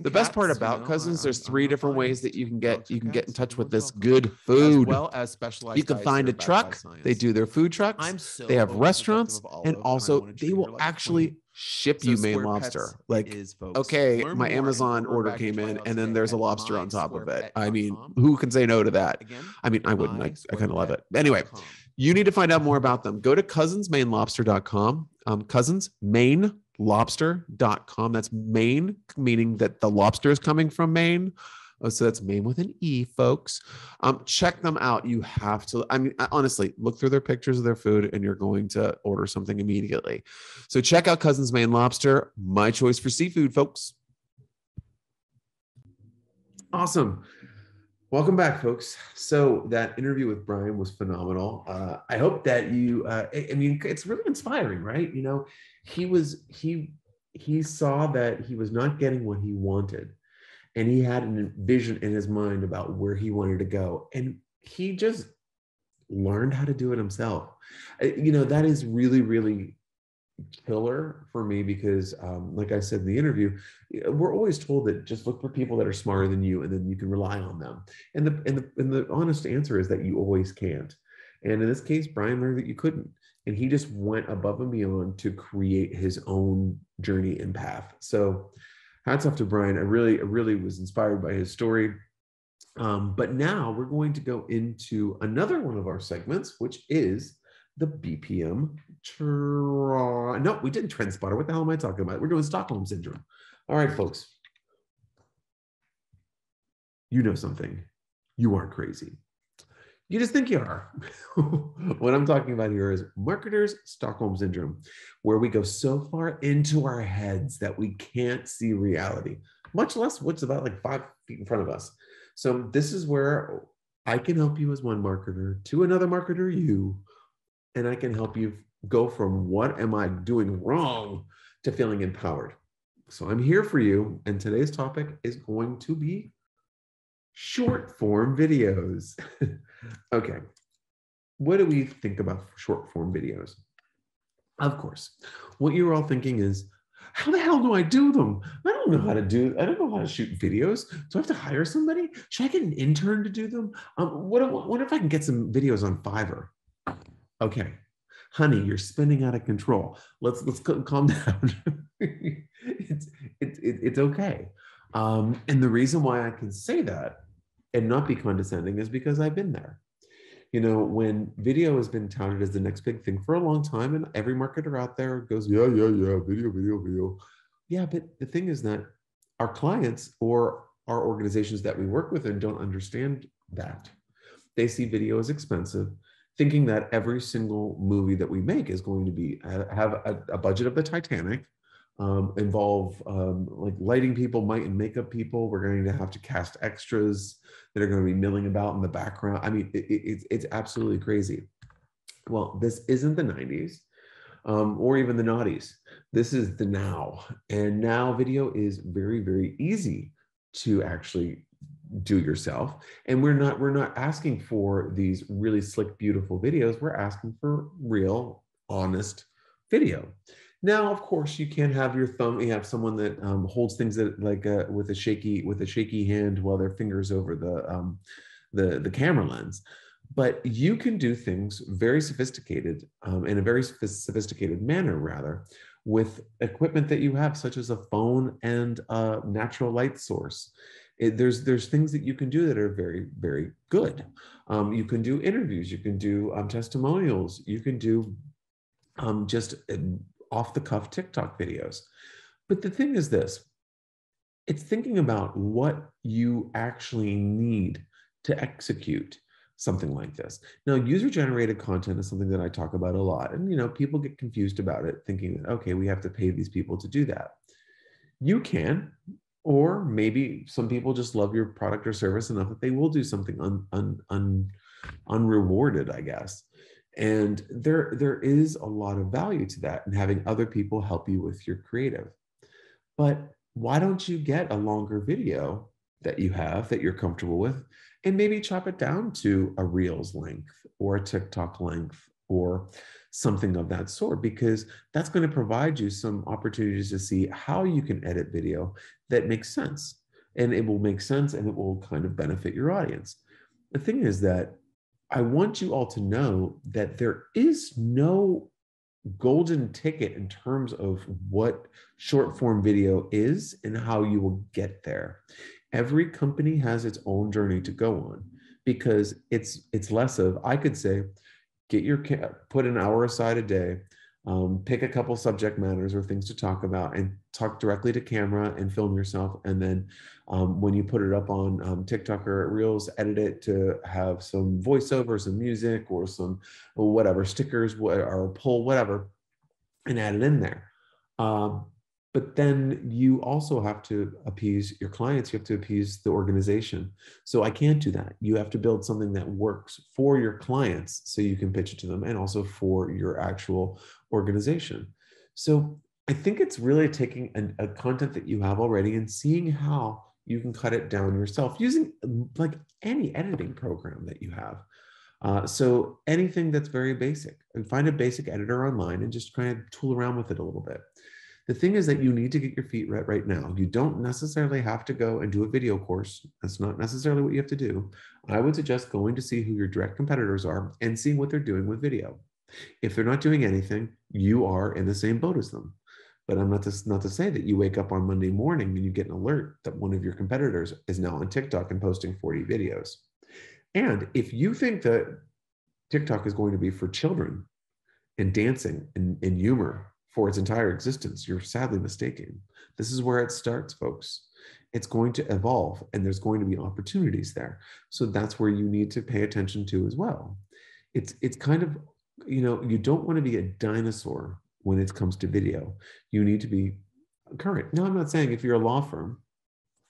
S3: The best part about Cousins, there's three different ways that you can get you can get in touch with this good food.
S4: well as specialized.
S3: You can find a truck. They do their food trucks. They have restaurants, and also they will actually ship so you Maine lobster. Like, is, okay, Learn my Amazon order came in, and then there's a lobster on top of it. I mean, who can say no to that? Again, I mean, I wouldn't. I, I kind of love it. Anyway, you need to find out more about them. Go to cousinsmainelobster.com. Um, cousins Maine lobster.com. That's Maine, meaning that the lobster is coming from Maine. Oh, so that's Maine with an E, folks. Um, check them out. You have to. I mean, honestly, look through their pictures of their food, and you're going to order something immediately. So check out Cousins Maine Lobster, my choice for seafood, folks. Awesome. Welcome back, folks. So that interview with Bryan was phenomenal. Uh, I hope that you. Uh, I mean, it's really inspiring, right? You know, he was he he saw that he was not getting what he wanted and he had a vision in his mind about where he wanted to go. And he just learned how to do it himself. You know that is really really killer for me because um, like i said in the interview we're always told that just look for people that are smarter than you and then you can rely on them. And the and the, and the honest answer is that you always can't. And in this case Bryan learned that you couldn't. And he just went above and beyond to create his own journey and path. So hats off to Bryan. I really, I really was inspired by his story. Um, but now we're going to go into another one of our segments, which is the BPM
S1: right, no, we didn't trend spotter. What the hell am I talking about? We're doing Stockholm syndrome. All right, folks. You know something. You aren't crazy. You just think you are. what I'm talking about here is marketers Stockholm syndrome, where we go so far into our heads that we can't see reality, much less what's about like five feet in front of us. So this is where I can help you as one marketer to another marketer, you, and I can help you go from what am I doing wrong to feeling empowered. So I'm here for you. And today's topic is going to be short form videos. okay. What do we think about short form videos? Of course, what you're all thinking is, how the hell do I do them? I don't know how to do. I don't know how to shoot videos. Do I have to hire somebody? Should I get an intern to do them? Um, what, what if I can get some videos on Fiverr? Okay, honey, you're spinning out of control. Let's let's calm down. it's it, it, it's okay. Um, and the reason why I can say that and not be condescending is because I've been there you know, when video has been touted as the next big thing for a long time, and every marketer out there goes, yeah, yeah, yeah, video, video, video. Yeah, but the thing is that our clients or our organizations that we work with and don't understand that. They see video as expensive, thinking that every single movie that we make is going to be have a, a budget of the Titanic, um, involve um, like lighting people, might and makeup people. We're going to have to cast extras that are going to be milling about in the background. I mean, it, it, it's absolutely crazy. Well, this isn't the 90s um, or even the noughties. This is the now. And now video is very, very easy to actually do yourself and we're not we're not asking for these really slick beautiful videos we're asking for real honest video now, of course, you can have your thumb. You have someone that um, holds things that like uh, with a shaky with a shaky hand while their fingers over the um, the the camera lens. But you can do things very sophisticated um, in a very sophisticated manner, rather, with equipment that you have, such as a phone and a natural light source. It, there's there's things that you can do that are very very good. Um, you can do interviews, you can do um, testimonials, you can do um, just off the cuff TikTok videos. But the thing is this it's thinking about what you actually need to execute something like this. Now, user generated content is something that I talk about a lot. And, you know, people get confused about it, thinking that, okay, we have to pay these people to do that. You can, or maybe some people just love your product or service enough that they will do something un, un, un, unrewarded, I guess and there there is a lot of value to that and having other people help you with your creative. But why don't you get a longer video that you have that you're comfortable with and maybe chop it down to a reels length or a tiktok length or something of that sort? Because that's going to provide you some opportunities to see how you can edit video that makes sense. And it will make sense and it will kind of benefit your audience. The thing is that I want you all to know that there is no golden ticket in terms of what short form video is and how you will get there. Every company has its own journey to go on because it's it's less of I could say get your put an hour aside a day um, pick a couple subject matters or things to talk about and talk directly to camera and film yourself. And then um, when you put it up on um, tiktok or reels edit it to have some voiceover some music or some whatever stickers or pull whatever and add it in there. Um, but then you also have to appease your clients you have to appease the organization. So i can't do that. You have to build something that works for your clients so you can pitch it to them and also for your actual organization. So i think it's really taking an, a content that you have already and seeing how you can cut it down yourself using like any editing program that you have. Uh, so anything that's very basic and find a basic editor online and just kind of tool around with it a little bit the thing is that you mm. need to get your feet wet right now. You don't necessarily have to go and do a video course. That's not necessarily what you have to do. I would suggest going to see who your direct competitors are and seeing what they're doing with video. If they're not doing anything, you are in the same boat as them. But I'm not to, not to say that you wake up on Monday morning and you get an alert that one of your competitors is now on TikTok and posting 40 videos. And if you think that TikTok is going to be for children and dancing and, and humor for its entire existence. You're sadly mistaken. This is where it starts, folks. It's going to evolve and there's going to be opportunities there. So that's where you need to pay attention to as well. It's it's kind of, you know, you don't want to be a dinosaur when it comes to video. You need to be current. Now, I'm not saying if you're a law firm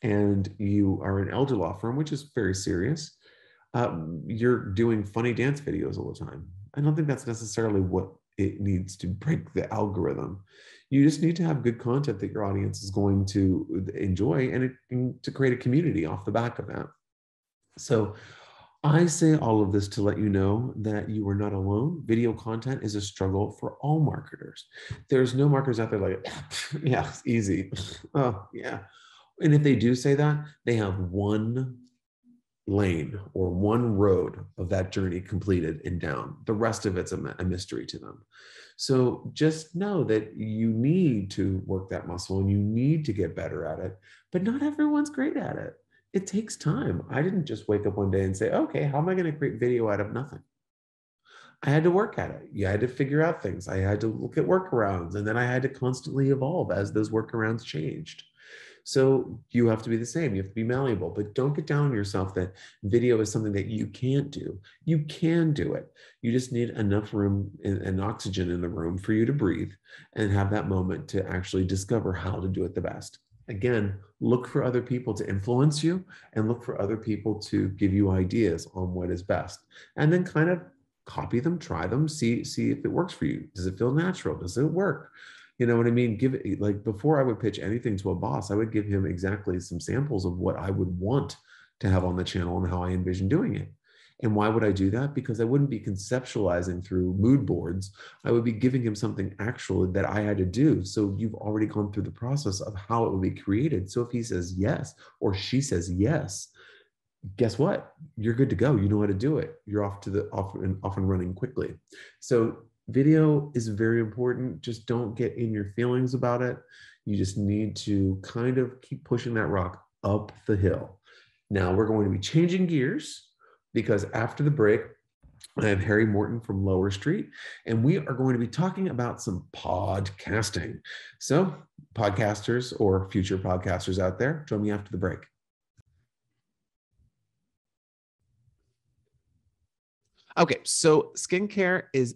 S1: and you are an elder law firm, which is very serious, um, you're doing funny dance videos all the time. I don't think that's necessarily what it needs to break the algorithm. You just need to have good content that your audience is going to enjoy and, it, and to create a community off the back of that. So I say all of this to let you know that you are not alone. Video content is a struggle for all marketers. There's no marketers out there like, yeah, it's easy. oh, yeah. And if they do say that, they have one lane or one road of that journey completed and down. The rest of it's a, a, mystery to them. So just know that you need to work that muscle and you need to get better at it, but not everyone's great at it. It takes time. I didn't just wake up one day and say, okay, how am I going to create video out of nothing? I had to work at it. You had to figure out things. I had to look at workarounds and then I had to constantly evolve as those workarounds changed. So you have to be the same. You have to be malleable, but don't get down on yourself that video is something that you can't do. You can do it. You just need enough room and, oxygen in the room for you to breathe and have that moment to actually discover how to do it the best. Again, look for other people to influence you and look for other people to give you ideas on what is best. And then kind of copy them, try them, see see if it works for you. Does it feel natural? Does it work? You know what I mean? Give it like before I would pitch anything to a boss, I would give him exactly some samples of what I would want to have on the channel and how I envision doing it. And why would I do that? Because I wouldn't be conceptualizing through mood boards. I would be giving him something actual that I had to do. So you've already gone through the process of how it will be created. So if he says yes or she says yes, guess what? You're good to go. You know how to do it. You're off to the off and off and running quickly. So video is very important. Just don't get in your feelings about it. You just need to kind of keep pushing that rock up the hill. Now we're going to be changing gears because after the break, I have Harry Morton from Lower Street, and we are going to be talking about some podcasting. So, podcasters or future podcasters out there, join me after the break.
S3: Okay, so skincare is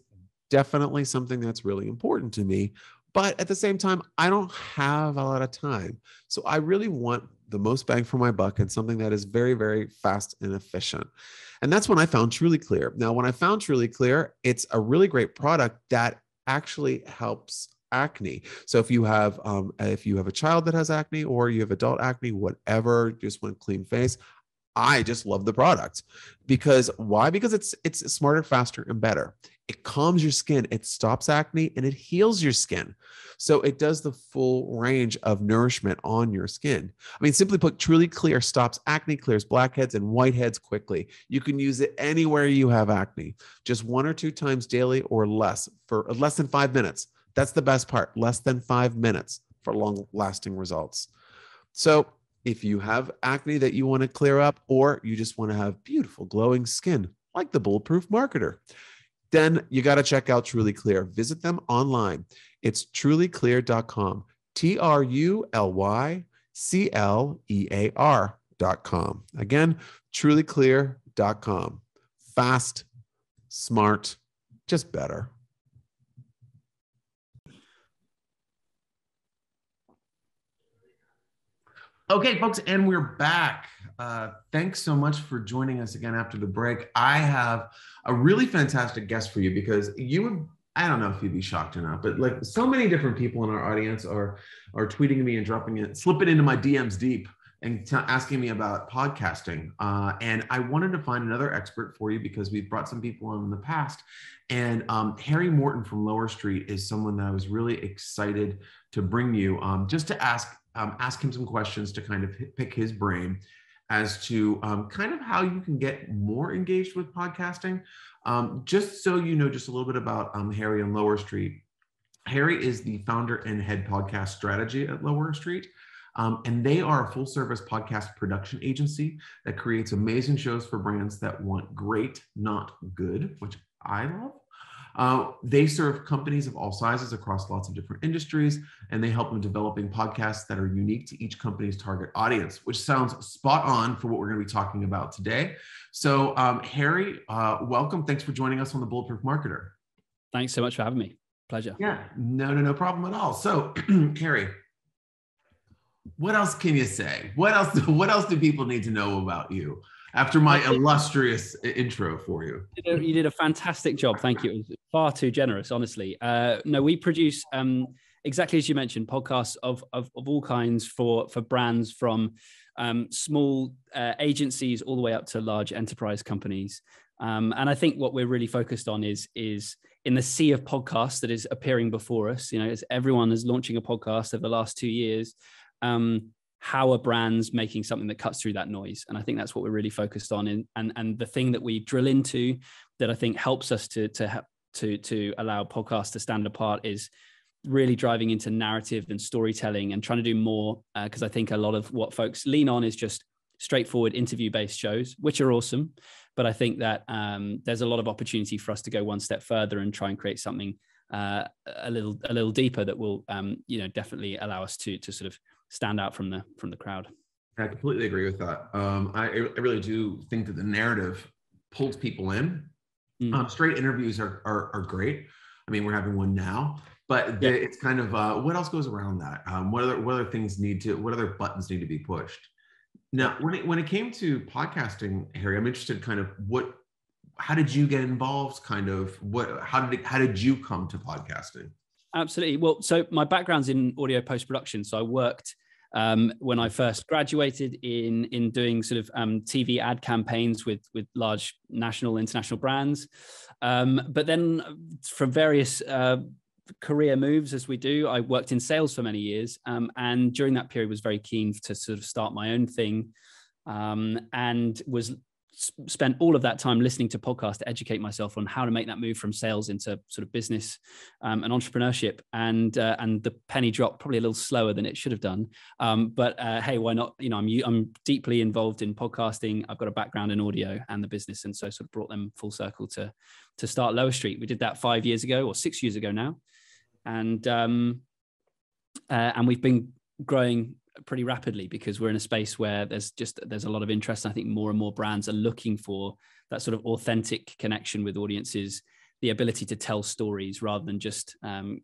S3: definitely something that's really important to me. But at the same time, I don't have a lot of time. So I really want the most bang for my buck and something that is very, very fast and efficient. And that's when I found Truly Clear. Now, when I found Truly Clear, it's a really great product that actually helps acne. So if you have um, if you have a child that has acne or you have adult acne, whatever, just want clean face, I just love the product because why? Because it's it's smarter, faster, and better. It calms your skin, it stops acne, and it heals your skin. So it does the full range of nourishment on your skin. I mean, simply put, Truly Clear stops acne, clears blackheads and whiteheads quickly. You can use it anywhere you have acne, just one or two times daily or less for less than five minutes. That's the best part, less than five minutes for long lasting results. So if you have acne that you want to clear up, or you just want to have beautiful glowing skin like the Bulletproof Marketer, then you got to check out Truly Clear. Visit them online. It's trulyclear.com. T R U L Y C L E A R.com. Again, trulyclear.com. Fast, smart, just better.
S1: Okay, folks, and we're back. Uh, thanks so much for joining us again after the break. I have a really fantastic guest for you because you would, I don't know if you'd be shocked or not, but like so many different people in our audience are are tweeting me and dropping it, slipping into my DMs deep and t- asking me about podcasting. Uh, and I wanted to find another expert for you because we've brought some people on in the past. And um, Harry Morton from Lower Street is someone that I was really excited to bring you um, just to ask um, ask him some questions to kind of pick his brain as to um, kind of how you can get more engaged with podcasting. Um, just so you know, just a little bit about um, Harry and Lower Street. Harry is the founder and head podcast strategy at Lower Street. Um, and they are a full service podcast production agency that creates amazing shows for brands that want great, not good, which I love. Uh, they serve companies of all sizes across lots of different industries, and they help them developing podcasts that are unique to each company's target audience, which sounds spot on for what we're going to be talking about today. So, um, Harry, uh, welcome. Thanks for joining us on the Bulletproof Marketer.
S5: Thanks so much for having me. Pleasure.
S1: Yeah, no, no, no problem at all. So, Harry, what else can you say? What else? What else do people need to know about you? After my illustrious intro for you.
S5: You did a fantastic job. Thank you. Far too generous, honestly. Uh, no, we produce um, exactly as you mentioned podcasts of, of, of all kinds for for brands from um, small uh, agencies all the way up to large enterprise companies. Um, and I think what we're really focused on is is in the sea of podcasts that is appearing before us. You know, as everyone is launching a podcast over the last two years. Um, how are brands making something that cuts through that noise? And i think that's what we're really focused on. And and, and the thing that we drill into that i think helps us to to to to allow podcasts to stand apart is really driving into narrative and storytelling and trying to do more because uh, i think a lot of what folks lean on is just straightforward interview based shows which are awesome. But i think that um, there's a lot of opportunity for us to go one step further and try and create something uh, a little a little deeper that will um, you know definitely allow us to to sort of stand out from the from the crowd.
S1: I completely agree with that. Um, I, I really do think that the narrative pulls people in. Mm. Um, straight interviews are, are, are great. I mean, we're having one now, but the, yeah. it's kind of uh, what else goes around that? Um, what other what other things need to what other buttons need to be pushed? Now, when it when it came to podcasting, Harry, I'm interested. Kind of what, how did you get involved? Kind of what, how did it, how did you come to podcasting?
S5: Absolutely. Well, so my background's in audio post production. So I worked um, when I first graduated in in doing sort of um, TV ad campaigns with with large national international brands. Um, but then from various uh, career moves as we do, I worked in sales for many years, um, and during that period was very keen to sort of start my own thing, um, and was spent all of that time listening to podcasts to educate myself on how to make that move from sales into sort of business um, and entrepreneurship. And uh, and the penny dropped probably a little slower than it should have done. Um, but uh, hey, why not? You know, I'm I'm deeply involved in podcasting. I've got a background in audio and the business, and so sort of brought them full circle to to start Lower Street. We did that five years ago or six years ago now, and um, uh, and we've been growing pretty rapidly because we're in a space where there's just there's a lot of interest. I think more and more brands are looking for that sort of authentic connection with audiences, the ability to tell stories rather than just um,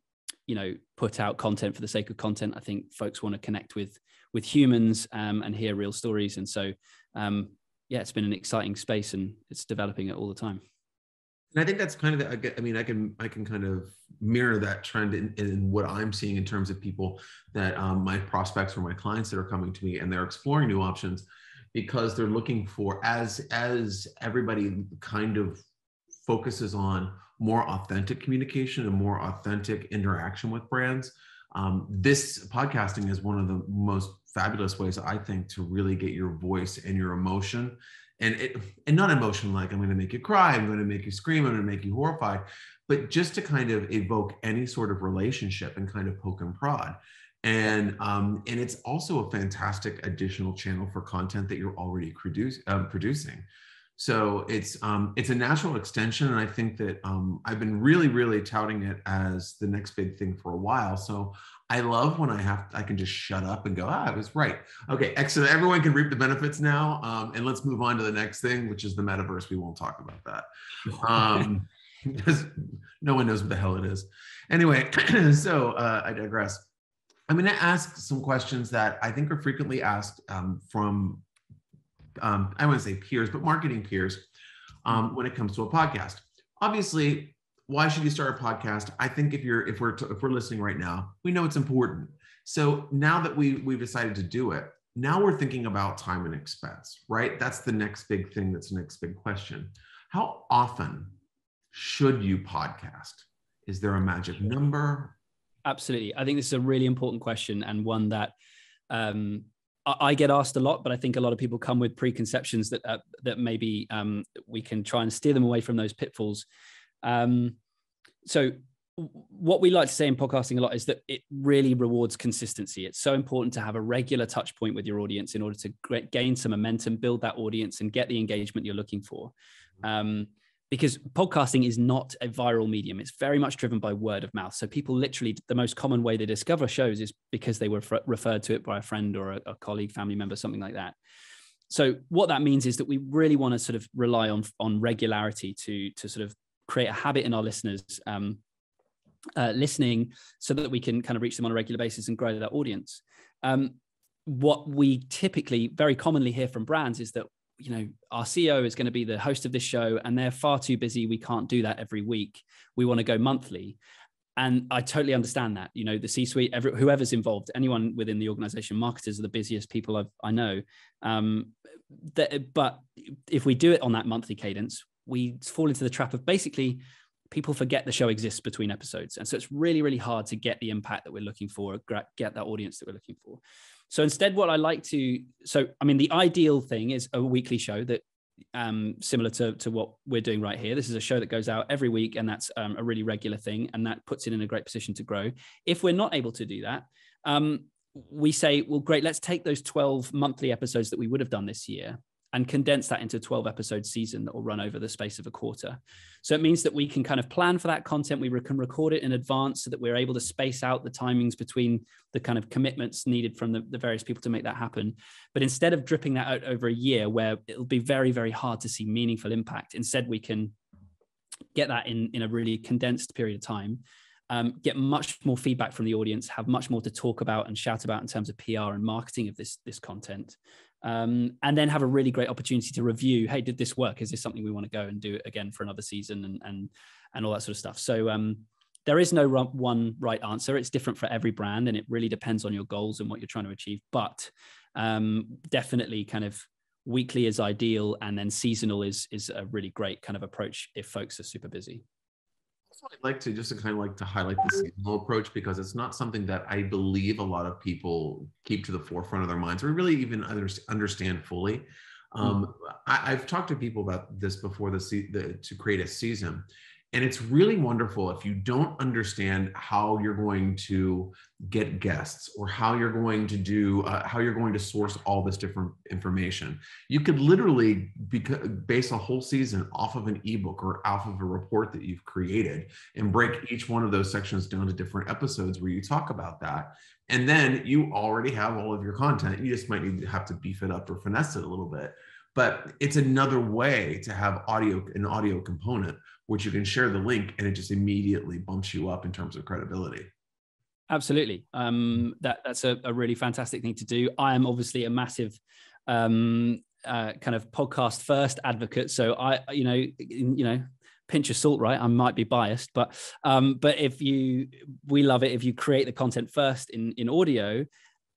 S5: you know put out content for the sake of content. I think folks want to connect with with humans um, and hear real stories, and so um, yeah, it's been an exciting space and it's developing it all the time
S1: and I think that's kind of the, I mean I can I can kind of mirror that trend in, in what I'm seeing in terms of people that um, my prospects or my clients that are coming to me and they're exploring new options because they're looking for as as everybody kind of focuses on more authentic communication and more authentic interaction with brands. Um, this podcasting is one of the most fabulous ways I think to really get your voice and your emotion and it, and not emotion like I'm going to make you cry, I'm going to make you scream, I'm going to make you horrified, but just to kind of evoke any sort of relationship and kind of poke and prod. And um, and it's also a fantastic additional channel for content that you're already produce, um, producing. So it's um, it's a natural extension, and I think that um, I've been really, really touting it as the next big thing for a while. So I love when I have I can just shut up and go, ah, I was right. Okay, excellent. Everyone can reap the benefits now, um, and let's move on to the next thing, which is the metaverse. We won't talk about that um, because no one knows what the hell it is. Anyway, so uh, I digress. I'm going to ask some questions that I think are frequently asked um, from um, I want to say peers, but marketing peers um, when it comes to a podcast. Obviously, why should you start a podcast? I think if you're if we're if we're listening right now, we know it's important. So now that we we've decided to do it, now we're thinking about time and expense, right? That's the next big thing. That's the next big question. How often should you podcast? Is there a magic number?
S5: Absolutely. I think this is a really important question and one that um, I get asked a lot, but I think a lot of people come with preconceptions that uh, that maybe um, we can try and steer them away from those pitfalls. Um, so what we like to say in podcasting a lot is that it really rewards consistency. It's so important to have a regular touch point with your audience in order to gain some momentum, build that audience, and get the engagement you're looking for. Um, because podcasting is not a viral medium. It's very much driven by word of mouth. So people literally, the most common way they discover shows is because they were referred to it by a friend or a, a colleague, family member, something like that. So what that means is that we really want to sort of rely on on regularity to to sort of create a habit in our listeners um, uh, listening, so that we can kind of reach them on a regular basis and grow that audience. Um, what we typically very commonly hear from brands is that you know our ceo is going to be the host of this show and they're far too busy we can't do that every week. We want to go monthly. And i totally understand that you know the c suite whoever's involved anyone within the organization marketers are the busiest people I've, i know. Um, that, but if we do it on that monthly cadence we fall into the trap of basically people forget the show exists between episodes and so it's really really hard to get the impact that we're looking for get that audience that we're looking for so instead, what I like to, so I mean, the ideal thing is a weekly show that um, similar to, to what we're doing right here. This is a show that goes out every week, and that's um, a really regular thing, and that puts it in a great position to grow. If we're not able to do that, um, we say, well, great, let's take those 12 monthly episodes that we would have done this year and condense that into a 12 episode season that will run over the space of a quarter. So it means that we can kind of plan for that content. We can record it in advance so that we're able to space out the timings between the kind of commitments needed from the, the various people to make that happen. But instead of dripping that out over a year where it'll be very, very hard to see meaningful impact, instead we can get that in, in a really condensed period of time. Um, get much more feedback from the audience, have much more to talk about and shout about in terms of PR and marketing of this this content, um, and then have a really great opportunity to review hey did this work? Is this something we want to go and do again for another season and and and all that sort of stuff. So um, there is no one right answer. It's different for every brand and it really depends on your goals and what you're trying to achieve. But um, definitely kind of weekly is ideal and then seasonal is is a really great kind of approach if folks are super busy
S1: I'd like to just to kind of like to highlight the seasonal approach because it's not something that I believe a lot of people keep to the forefront of their minds or really even understand fully. Hmm. Um, I, have talked to people about this before the, the to create a season, and it's really wonderful if you don't understand how you're going to get guests or how you're going to do uh, how you're going to source all this different information. You could literally base a whole season off of an ebook or off of a report that you've created and break each one of those sections down to different episodes where you talk about that. And then you already have all of your content. You just might need to have to beef it up or finesse it a little bit. But it's another way to have audio an audio component which you can share the link and it just immediately bumps you up in terms of credibility.
S5: Absolutely. Um, that that's a, a, really fantastic thing to do. I am obviously a massive um, uh, kind of podcast first advocate. So I, you know, you know, pinch of salt, right? I might be biased, but um, but if you, we love it if you create the content first in in audio.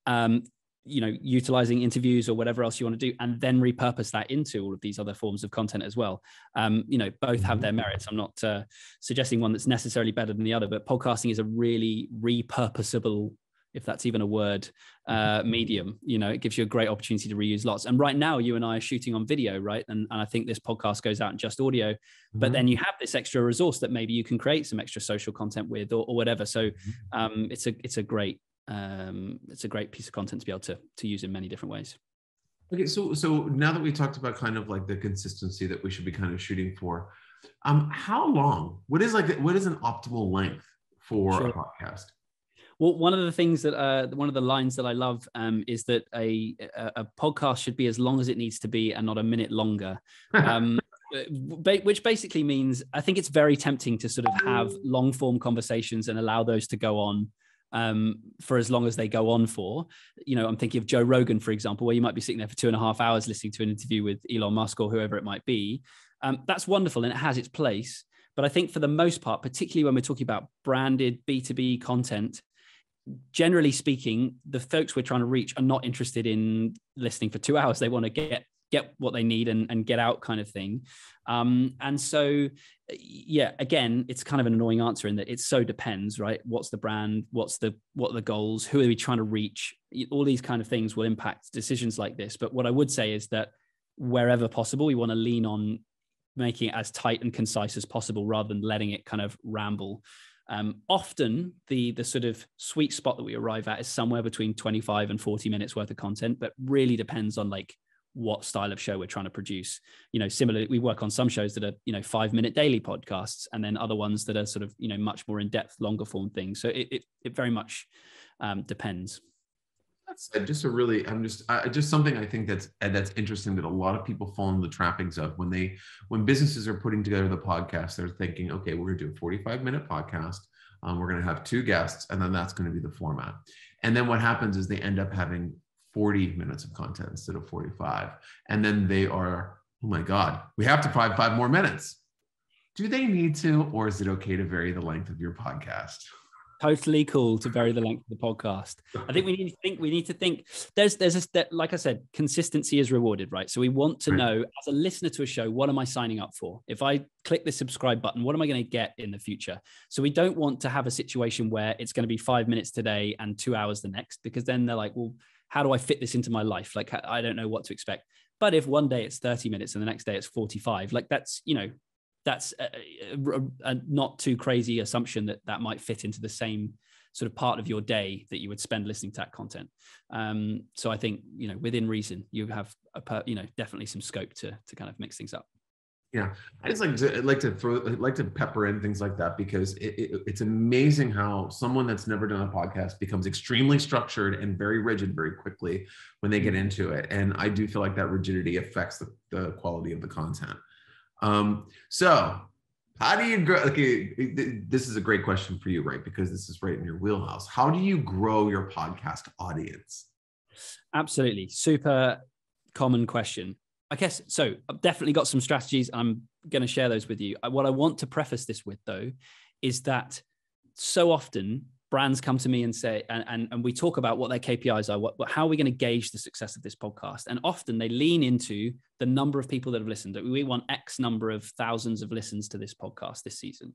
S5: Um, you know utilizing interviews or whatever else you want to do and then repurpose that into all of these other forms of content as well um, you know both have their mm-hmm. merits i'm not uh, suggesting one that's necessarily better than the other but podcasting is a really repurposable if that's even a word uh, mm-hmm. medium you know it gives you a great opportunity to reuse lots and right now you and i are shooting on video right and, and i think this podcast goes out in just audio mm-hmm. but then you have this extra resource that maybe you can create some extra social content with or, or whatever so mm-hmm. um, it's a it's a great um, it's a great piece of content to be able to to use in many different ways.
S1: Okay, so so now that we talked about kind of like the consistency that we should be kind of shooting for, um, how long? What is like what is an optimal length for sure. a podcast?
S5: Well, one of the things that uh, one of the lines that I love um, is that a, a, a podcast should be as long as it needs to be and not a minute longer. Um, which basically means I think it's very tempting to sort of have long form conversations and allow those to go on um, for as long as they go on for. You know, I'm thinking of Joe Rogan, for example, where you might be sitting there for two and a half hours listening to an interview with Elon Musk or whoever it might be. Um, that's wonderful and it has its place. But I think for the most part, particularly when we're talking about branded B2B content, generally speaking, the folks we're trying to reach are not interested in listening for two hours. They want to get get what they need and, and get out kind of thing. Um, and so, yeah, again, it's kind of an annoying answer in that it so depends, right? What's the brand? What's the what are the goals? Who are we trying to reach? All these kind of things will impact decisions like this. But what I would say is that wherever possible, we want to lean on making it as tight and concise as possible rather than letting it kind of ramble. Um, often the the sort of sweet spot that we arrive at is somewhere between 25 and 40 minutes worth of content, but really depends on like what style of show we're trying to produce. You know, similarly, we work on some shows that are, you know, five minute daily podcasts and then other ones that are sort of, you know, much more in depth, longer form things. So it, it, it very much um, depends.
S1: That's just a really, I'm just, I, just something I think that's, that's interesting that a lot of people fall into the trappings of when they, when businesses are putting together the podcast, they're thinking, okay, we're going to do a 45 minute podcast. Um, we're going to have two guests and then that's going to be the format. And then what happens is they end up having 40 minutes of content instead of 45. And then they are, oh my God, we have to find five more minutes. Do they need to, or is it okay to vary the length of your podcast?
S5: totally cool to vary the length of the podcast. I think we need to think. We need to think. There's there's a step. Like I said, consistency is rewarded, right? So we want to right. know as a listener to a show, what am I signing up for? If I click the subscribe button, what am I going to get in the future? So we don't want to have a situation where it's going to be five minutes today and two hours the next, because then they're like, well, how do I fit this into my life? Like I don't know what to expect. But if one day it's 30 minutes and the next day it's 45, like that's, you know, that's a, a, a, not too crazy assumption that that might fit into the same sort of part of your day that you would spend listening to that content. Um, so I think you know within reason you have a per, you know definitely some scope to to kind of mix things up.
S1: Yeah, I just like to like to throw like to pepper in things like that because it, it, it's amazing how someone that's never done a podcast becomes extremely structured and very rigid very quickly when they get mm-hmm. into it. And I do feel like that rigidity affects the, the quality of the content. Um, so how do you grow? Okay, this is a great question for you, right? Because this is right in your wheelhouse. How do you grow your podcast audience?
S5: Absolutely. Super common question. I guess so. I've definitely got some strategies. I'm going to share those with you. Uh, what I want to preface this with, though, is that so often brands come to me and say, and, and, and we talk about what their KPIs are, what, how are we going to gauge the success of this podcast? And often they lean into the number of people that have listened. We want X number of thousands of listens to this podcast this season.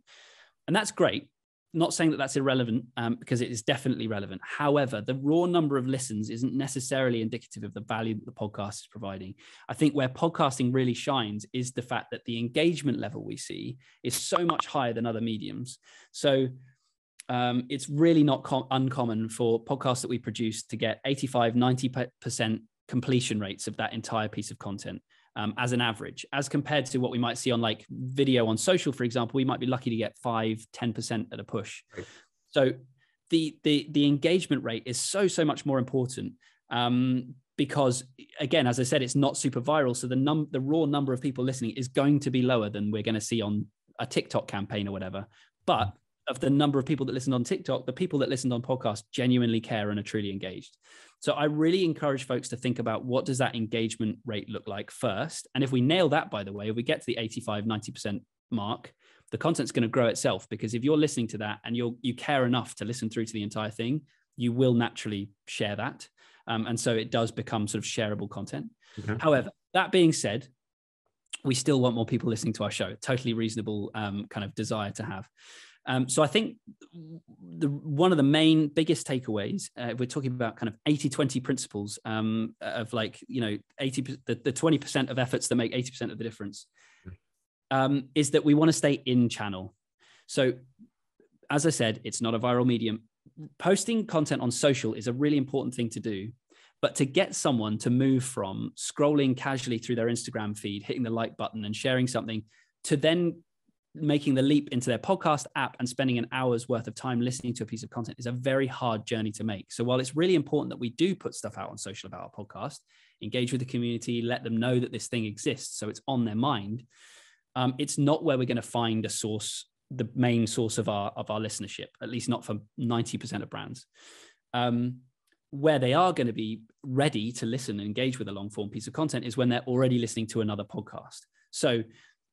S5: And that's great. Not saying that that's irrelevant um, because it is definitely relevant. However, the raw number of listens isn't necessarily indicative of the value that the podcast is providing. I think where podcasting really shines is the fact that the engagement level we see is so much higher than other mediums. So um, it's really not com- uncommon for podcasts that we produce to get 85, 90% completion rates of that entire piece of content um, as an average, as compared to what we might see on like video on social, for example, we might be lucky to get five, 10% at a push. Right. So the, the, the engagement rate is so, so much more important um, because again, as I said, it's not super viral. So the num the raw number of people listening is going to be lower than we're going to see on a TikTok campaign or whatever. But of the number of people that listened on TikTok, the people that listened on podcasts genuinely care and are truly engaged. So I really encourage folks to think about what does that engagement rate look like first. And if we nail that, by the way, if we get to the 85, 90% mark, the content's going to grow itself because if you're listening to that and you're you care enough to listen through to the entire thing, you will naturally share that. Um, and so it does become sort of shareable content. Okay. However, that being said, we still want more people listening to our show. Totally reasonable um, kind of desire to have. Um, so I think the one of the main biggest takeaways, uh, we're talking about kind of 80 20 principles um, of like, you know, 80 the, the 20% of efforts that make 80% of the difference, um, is that we want to stay in channel. So, as I said, it's not a viral medium. Posting content on social is a really important thing to do. But to get someone to move from scrolling casually through their Instagram feed, hitting the like button and sharing something, to then making the leap into their podcast app and spending an hour's worth of time listening to a piece of content is a very hard journey to make. So while it's really important that we do put stuff out on social about our podcast, engage with the community, let them know that this thing exists, so it's on their mind. Um, it's not where we're going to find a source, the main source of our of our listenership, at least not for ninety percent of brands. Um, where they are going to be ready to listen and engage with a long form piece of content is when they're already listening to another podcast. So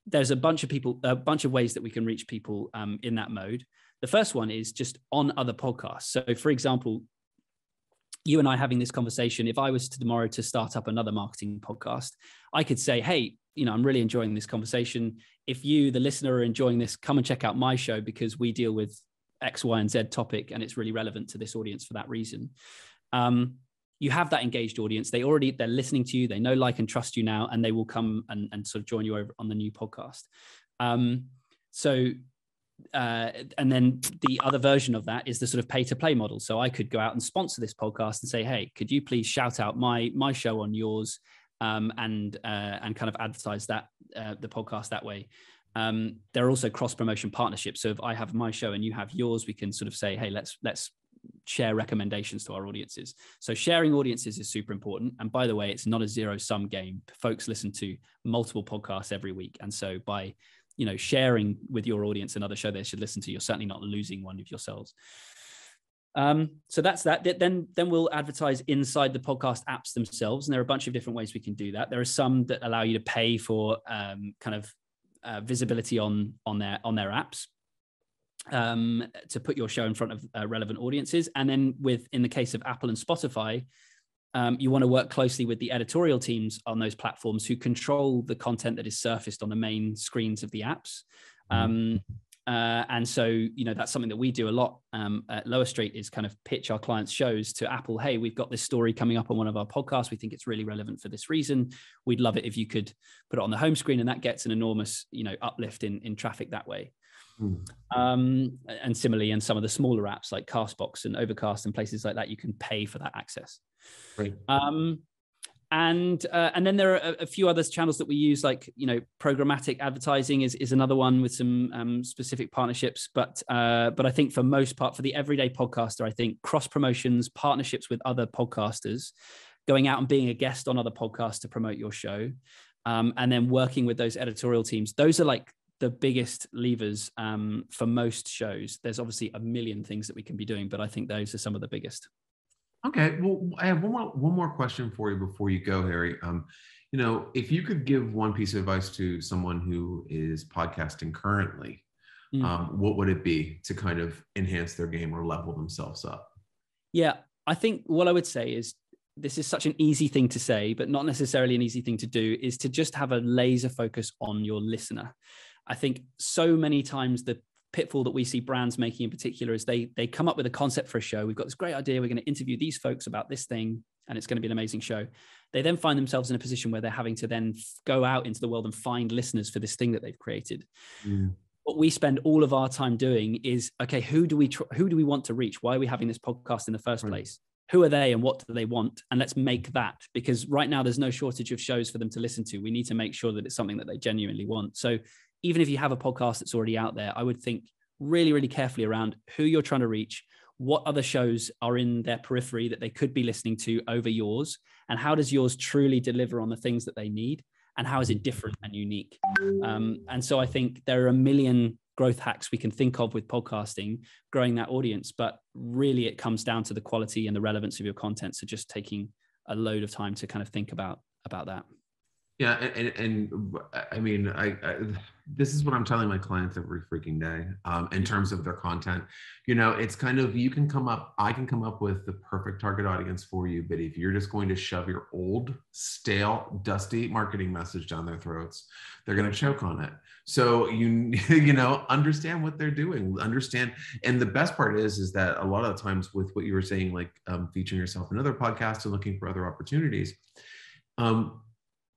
S5: there's a bunch of people, a bunch of ways that we can reach people um, in that mode. The first one is just on other podcasts. So, for example, you and I having this conversation, if I was to tomorrow to start up another marketing podcast, I could say, hey, you know, I'm really enjoying this conversation. If you, the listener, are enjoying this, come and check out my show because we deal with X, Y, and Z topic, and it's really relevant to this audience for that reason. Um, you have that engaged audience they already they're listening to you they know like and trust you now and they will come and, and sort of join you over on the new podcast um, so uh, and then the other version of that is the sort of pay to play model so i could go out and sponsor this podcast and say hey could you please shout out my my show on yours um, and uh, and kind of advertise that uh, the podcast that way. Um, there are also cross promotion partnerships. So if I have my show and you have yours, we can sort of say, hey, let's let's share recommendations to our audiences. So sharing audiences is super important. And by the way, it's not a zero sum game. Folks listen to multiple podcasts every week, and so by you know sharing with your audience another show they should listen to, you're certainly not losing one of yourselves. Um, so that's that. Then then we'll advertise inside the podcast apps themselves, and there are a bunch of different ways we can do that. There are some that allow you to pay for um, kind of uh, visibility on on their on their apps um, to put your show in front of uh, relevant audiences. And then with in the case of Apple and Spotify, um, you want to work closely with the editorial teams on those platforms who control the content that is surfaced on the main screens of the apps. Mm-hmm. Um, uh, and so, you know, that's something that we do a lot um, at Lower Street is kind of pitch our clients' shows to Apple. Hey, we've got this story coming up on one of our podcasts. We think it's really relevant for this reason. We'd love it if you could put it on the home screen, and that gets an enormous, you know, uplift in in traffic that way. Mm. Um, and similarly, in some of the smaller apps like Castbox and Overcast and places like that, you can pay for that access.
S1: Right.
S5: Um, and uh, and then there are a, a, few other channels that we use like you know programmatic advertising is, is another one with some um, specific partnerships but uh, but i think for most part for the everyday podcaster i think cross promotions partnerships with other podcasters going out and being a guest on other podcasts to promote your show um, and then working with those editorial teams those are like the biggest levers um, for most shows there's obviously a million things that we can be doing but i think those are some of the biggest
S1: Okay. Well, I have one more one more question for you before you go, Harry. Um, you know, if you could give one piece of advice to someone who is podcasting currently, mm. um, what would it be to kind of enhance their game or level themselves up?
S5: Yeah, I think what I would say is this is such an easy thing to say, but not necessarily an easy thing to do, is to just have a laser focus on your listener. I think so many times the pitfall that we see brands making in particular is they they come up with a concept for a show. We've got this great idea. We're going to interview these folks about this thing, and it's going to be an amazing show. They then find themselves in a position where they're having to then go out into the world and find listeners for this thing that they've created. Mm. What we spend all of our time doing is okay. Who do we tr- who do we want to reach? Why are we having this podcast in the first right. place? Who are they and what do they want? And let's make that because right now there's no shortage of shows for them to listen to. We need to make sure that it's something that they genuinely want. So even if you have a podcast that's already out there, I would think really, really carefully around who you're trying to reach, what other shows are in their periphery that they could be listening to over yours, and how does yours truly deliver on the things that they need, and how is it different and unique? Um, and so I think there are a million growth hacks we can think of with podcasting, growing that audience, but really it comes down to the quality and the relevance of your content. So just taking a load of time to kind of think about about that.
S1: Yeah, and, and, I mean, I, I, this is what I'm telling my clients every freaking day um, in terms of their content. You know, it's kind of you can come up, I can come up with the perfect target audience for you, but if you're just going to shove your old, stale, dusty marketing message down their throats, they're going to choke on it. So you you know understand what they're doing, understand. And the best part is is that a lot of times with what you were saying, like um, featuring yourself in other podcasts and looking for other opportunities. Um,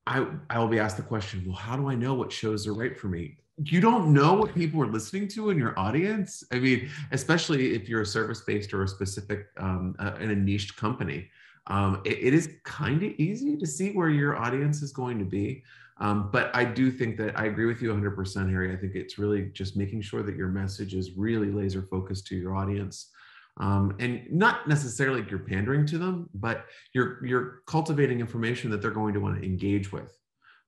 S1: I, I will be asked the question, well, how do I know what shows are right for me? You don't know what people are listening to in your audience. I mean, especially if you're a service-based or a specific um, uh, in a niche company, um, it, it is kind of easy to see where your audience is going to be. Um, but I do think that I agree with you 100%, Harry. I think it's really just making sure that your message is really laser focused to your audience um, and not necessarily you're pandering to them, but you're you're cultivating information that they're going to want to engage with,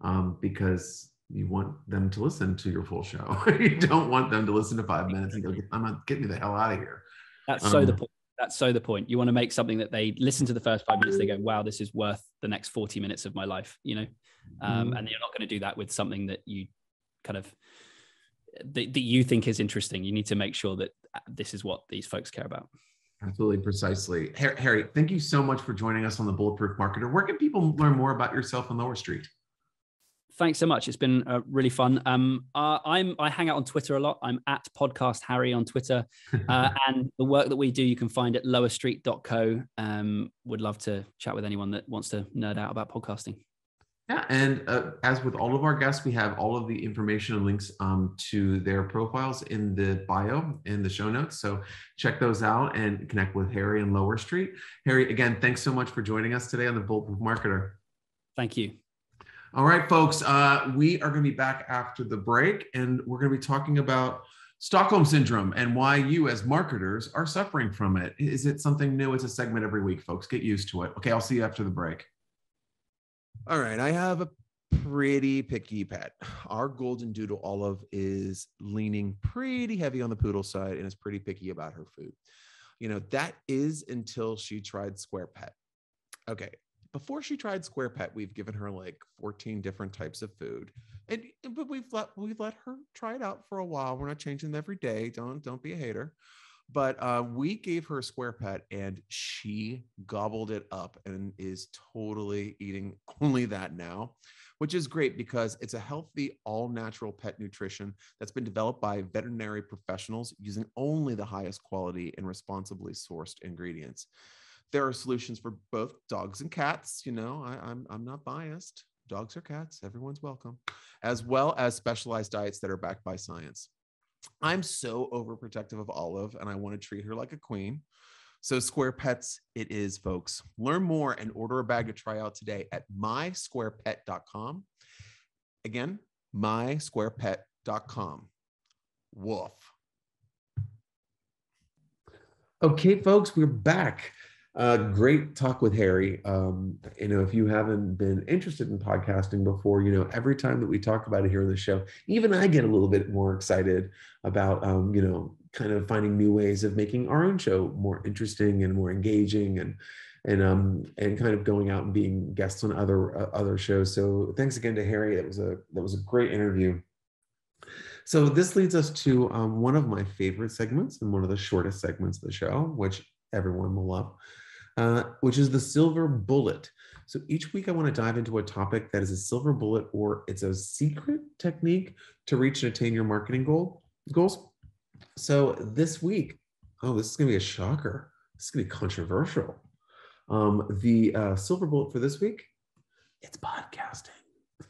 S1: um, because you want them to listen to your full show. you don't want them to listen to five minutes and go, "I'm not getting me the hell out of here."
S5: That's so the um, point. That's so the point. You want to make something that they listen to the first five minutes, they go, "Wow, this is worth the next forty minutes of my life," you know, um, mm. and you're not going to do that with something that you kind of that, that you think is interesting. You need to make sure that uh, this is what these folks care about.
S1: Absolutely, precisely. Harry, thank you so much for joining us on the Bulletproof Marketer. Where can people learn more about yourself on Lower Street?
S5: Thanks so much. It's been uh, really fun. Um, uh, I'm I hang out on Twitter a lot. I'm at Podcast Harry on Twitter, uh, and the work that we do you can find at lowerstreet.co. Um, would love to chat with anyone that wants to nerd out about podcasting.
S1: Yeah, and uh, as with all of our guests, we have all of the information and links um, to their profiles in the bio in the show notes. So check those out and connect with Harry and Lower Street. Harry, again, thanks so much for joining us today on the Bulletproof Marketer.
S5: Thank you.
S1: All right, folks, uh, we are going to be back after the break and we're going to be talking about Stockholm Syndrome and why you, as marketers, are suffering from it. Is it something new? It's a segment every week, folks. Get used to it. Okay, I'll see you after the break.
S3: All right, I have a pretty picky pet. Our golden doodle olive is leaning pretty heavy on the poodle side and is pretty picky about her food. You know, that is until she tried Square Pet. Okay, before she tried Square Pet, we've given her like 14 different types of food. And but we've let we've let her try it out for a while. We're not changing every day. Don't don't be a hater. But uh, we gave her a Square Pet and she gobbled it up and is totally eating only that now, which is great because it's a healthy, all natural pet nutrition that's been developed by veterinary professionals using only the highest quality and responsibly sourced ingredients there are solutions for both dogs and cats. You know, I, I'm I'm not biased. Dogs or cats, everyone's welcome, as well as specialized diets that are backed by science. I'm so overprotective of Olive, and I want to treat her like a queen. So, Square Pets, it is, folks. Learn more and order a bag to try out today at mysquarepet.com. Again, mysquarepet.com. Woof.
S1: Okay, folks, we're back. Uh, great talk with Harry. Um, you know, if you haven't been interested in podcasting before, you know, every time that we talk about it here on the show, even I get a little bit more excited about, um, you know, kind of finding new ways of making our own show more interesting and more engaging and and um and kind of going out and being guests on other uh, other shows. So thanks again to Harry. That was a that was a great interview. So this leads us to um, one of my favorite segments and one of the shortest segments of the show, which everyone will love uh, which is the silver bullet. So each week I want to dive into a topic that is a silver bullet or it's a secret technique to reach and attain your marketing goal goals. So this week, oh, this is going to be a shocker. This is going to be controversial. Um, the uh, silver bullet for this week, it's podcasting.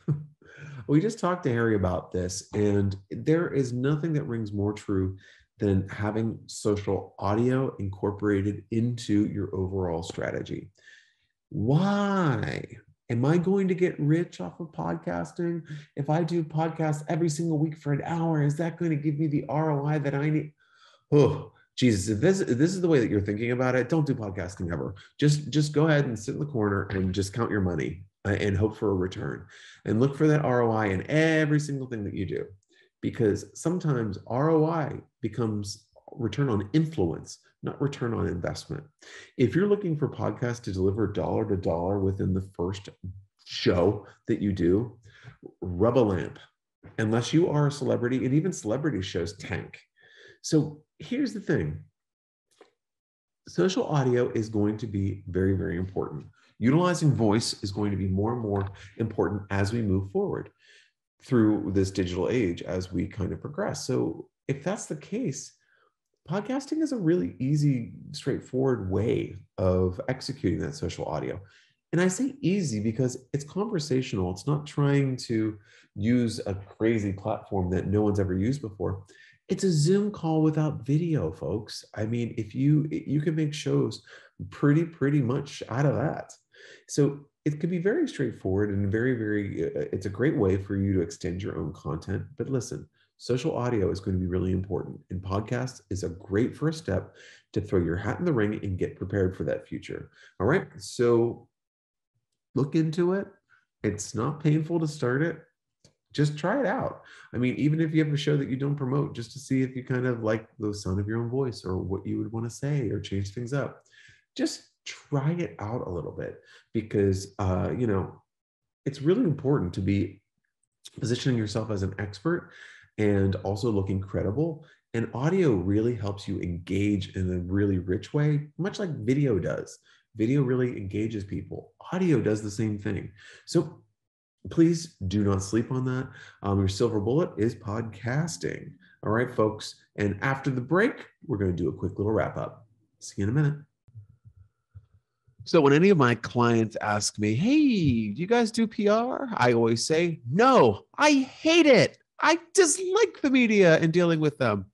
S1: we just talked to Harry about this, and there is nothing that rings more true than having social audio incorporated into your overall strategy. Why? Am I going to get rich off of podcasting? If I do podcasts every single week for an hour, is that going to give me the ROI that I need? Oh, Jesus, if this, if this is the way that you're thinking about it, don't do podcasting ever. Just, just go ahead and sit in the corner and just count your money uh, and hope for a return and look for that ROI in every single thing that you do because sometimes ROI becomes return on influence, not return on investment. If you're looking for podcasts to deliver dollar to dollar within the first show that you do, rub a lamp. Unless you are a celebrity, and even celebrity shows tank. So here's the thing social audio is going to be very, very important. Utilizing voice is going to be more and more important as we move forward through this digital age as we kind of progress. So, if that's the case, podcasting is a really easy, straightforward way of executing that social audio. And I say easy because it's conversational. It's not trying to use a crazy platform that no one's ever used before. It's a Zoom call without video, folks. I mean, if you you can make shows pretty pretty much out of that. So it can be very straightforward and very, very, uh, it's a great way for you to extend your own content. But listen, social audio is going to be really important, and podcast is a great first step to throw your hat in the ring and get prepared for that future. All right. So look into it. It's not painful to start it. Just try it out. I mean, even if you have a show that you don't promote, just to see if you kind of like the sound of your own voice or what you would want to say or change things up. Just try it out a little bit because uh, you know it's really important to be positioning yourself as an expert and also looking credible and audio really helps you engage in a really rich way much like video does. Video really engages people. Audio does the same thing. So please do not sleep on that. Um, your silver bullet is podcasting. All right folks. And after the break we're going to do a quick little wrap up. See you in a minute.
S3: So when any of my clients ask me, "Hey, do you guys do PR?" I always say, "No, I hate it. I dislike the media and dealing with them."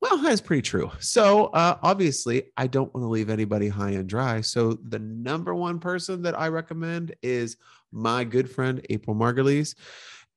S3: Well, that's pretty true. So, uh, obviously, I don't want to leave anybody high and dry. So, the number one person that I recommend is my good friend, April Margulies.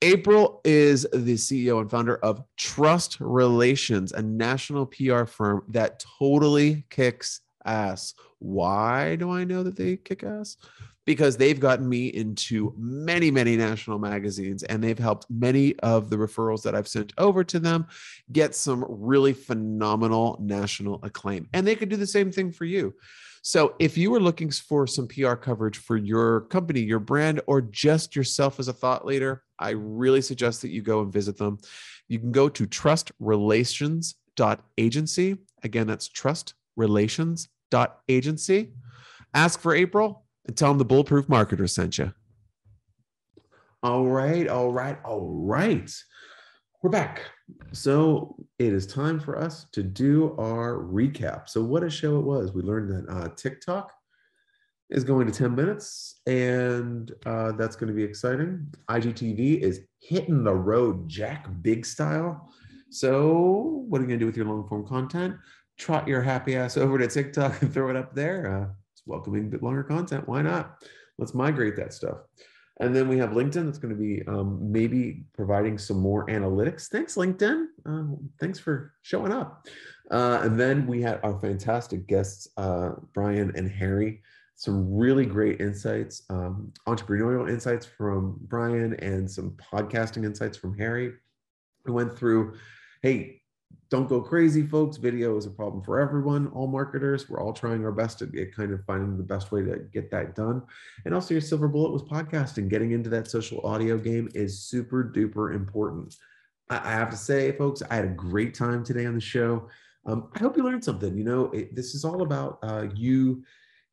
S3: April is the CEO and founder of Trust Relations, a national PR firm that totally kicks ass. Why do I know that they kick ass? Because they've gotten me into many, many national magazines and they've helped many of the referrals that I've sent over to them get some really phenomenal national acclaim. And they could do the same thing for you. So if you are looking for some PR coverage for your company, your brand, or just yourself as a thought leader, I really suggest that you go and visit them. You can go to trustrelations.agency. Again, that's trustrelations.agency. Ask for April tell them the Bulletproof Marketer sent you.
S1: All right, all right, all right. We're back. So it is time for us to do our recap. So, what a show it was. We learned that uh, TikTok is going to 10 minutes, and uh, that's going to be exciting. IGTV is hitting the road, Jack Big style. So, what are you going to do with your long form content? Trot your happy ass over to TikTok and throw it up there. Uh, welcoming bit longer content. Why not? Let's migrate that stuff. And then we have LinkedIn that's going to be um, maybe providing some more analytics. Thanks, LinkedIn. Uh, thanks for showing up. Uh, and then we had our fantastic guests, uh, Bryan and Harry. Some really great insights, um, entrepreneurial insights from Bryan, and some podcasting insights from Harry. We went through, hey, don't go crazy, folks. Video is a problem for everyone, all marketers. We're all trying our best to get kind of finding the best way to get that done. And also, your silver bullet was podcasting. Getting into that social audio game is super duper important. I have to say, folks, I had a great time today on the show. Um, I hope you learned something. You know, it, this is all about uh, you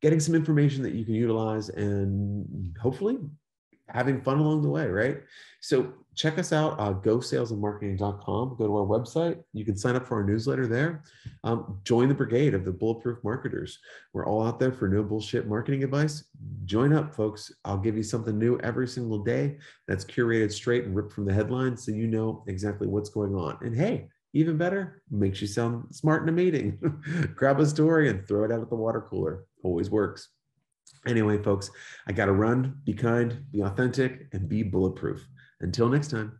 S1: getting some information that you can utilize and hopefully having fun along the way, right? So check us out, uh, gosalesandmarketing.com. Go to our website. You can sign up for our newsletter there. Um, join the brigade of the bulletproof marketers. We're all out there for no bullshit marketing advice. Join up, folks. I'll give you something new every single day that's curated straight and ripped from the headlines so you know exactly what's going on. And hey, even better, makes you sound smart in a meeting. Grab a story and throw it out at the water cooler. Always works. Anyway, folks, I got to run. Be kind, be authentic, and be bulletproof. Until next time.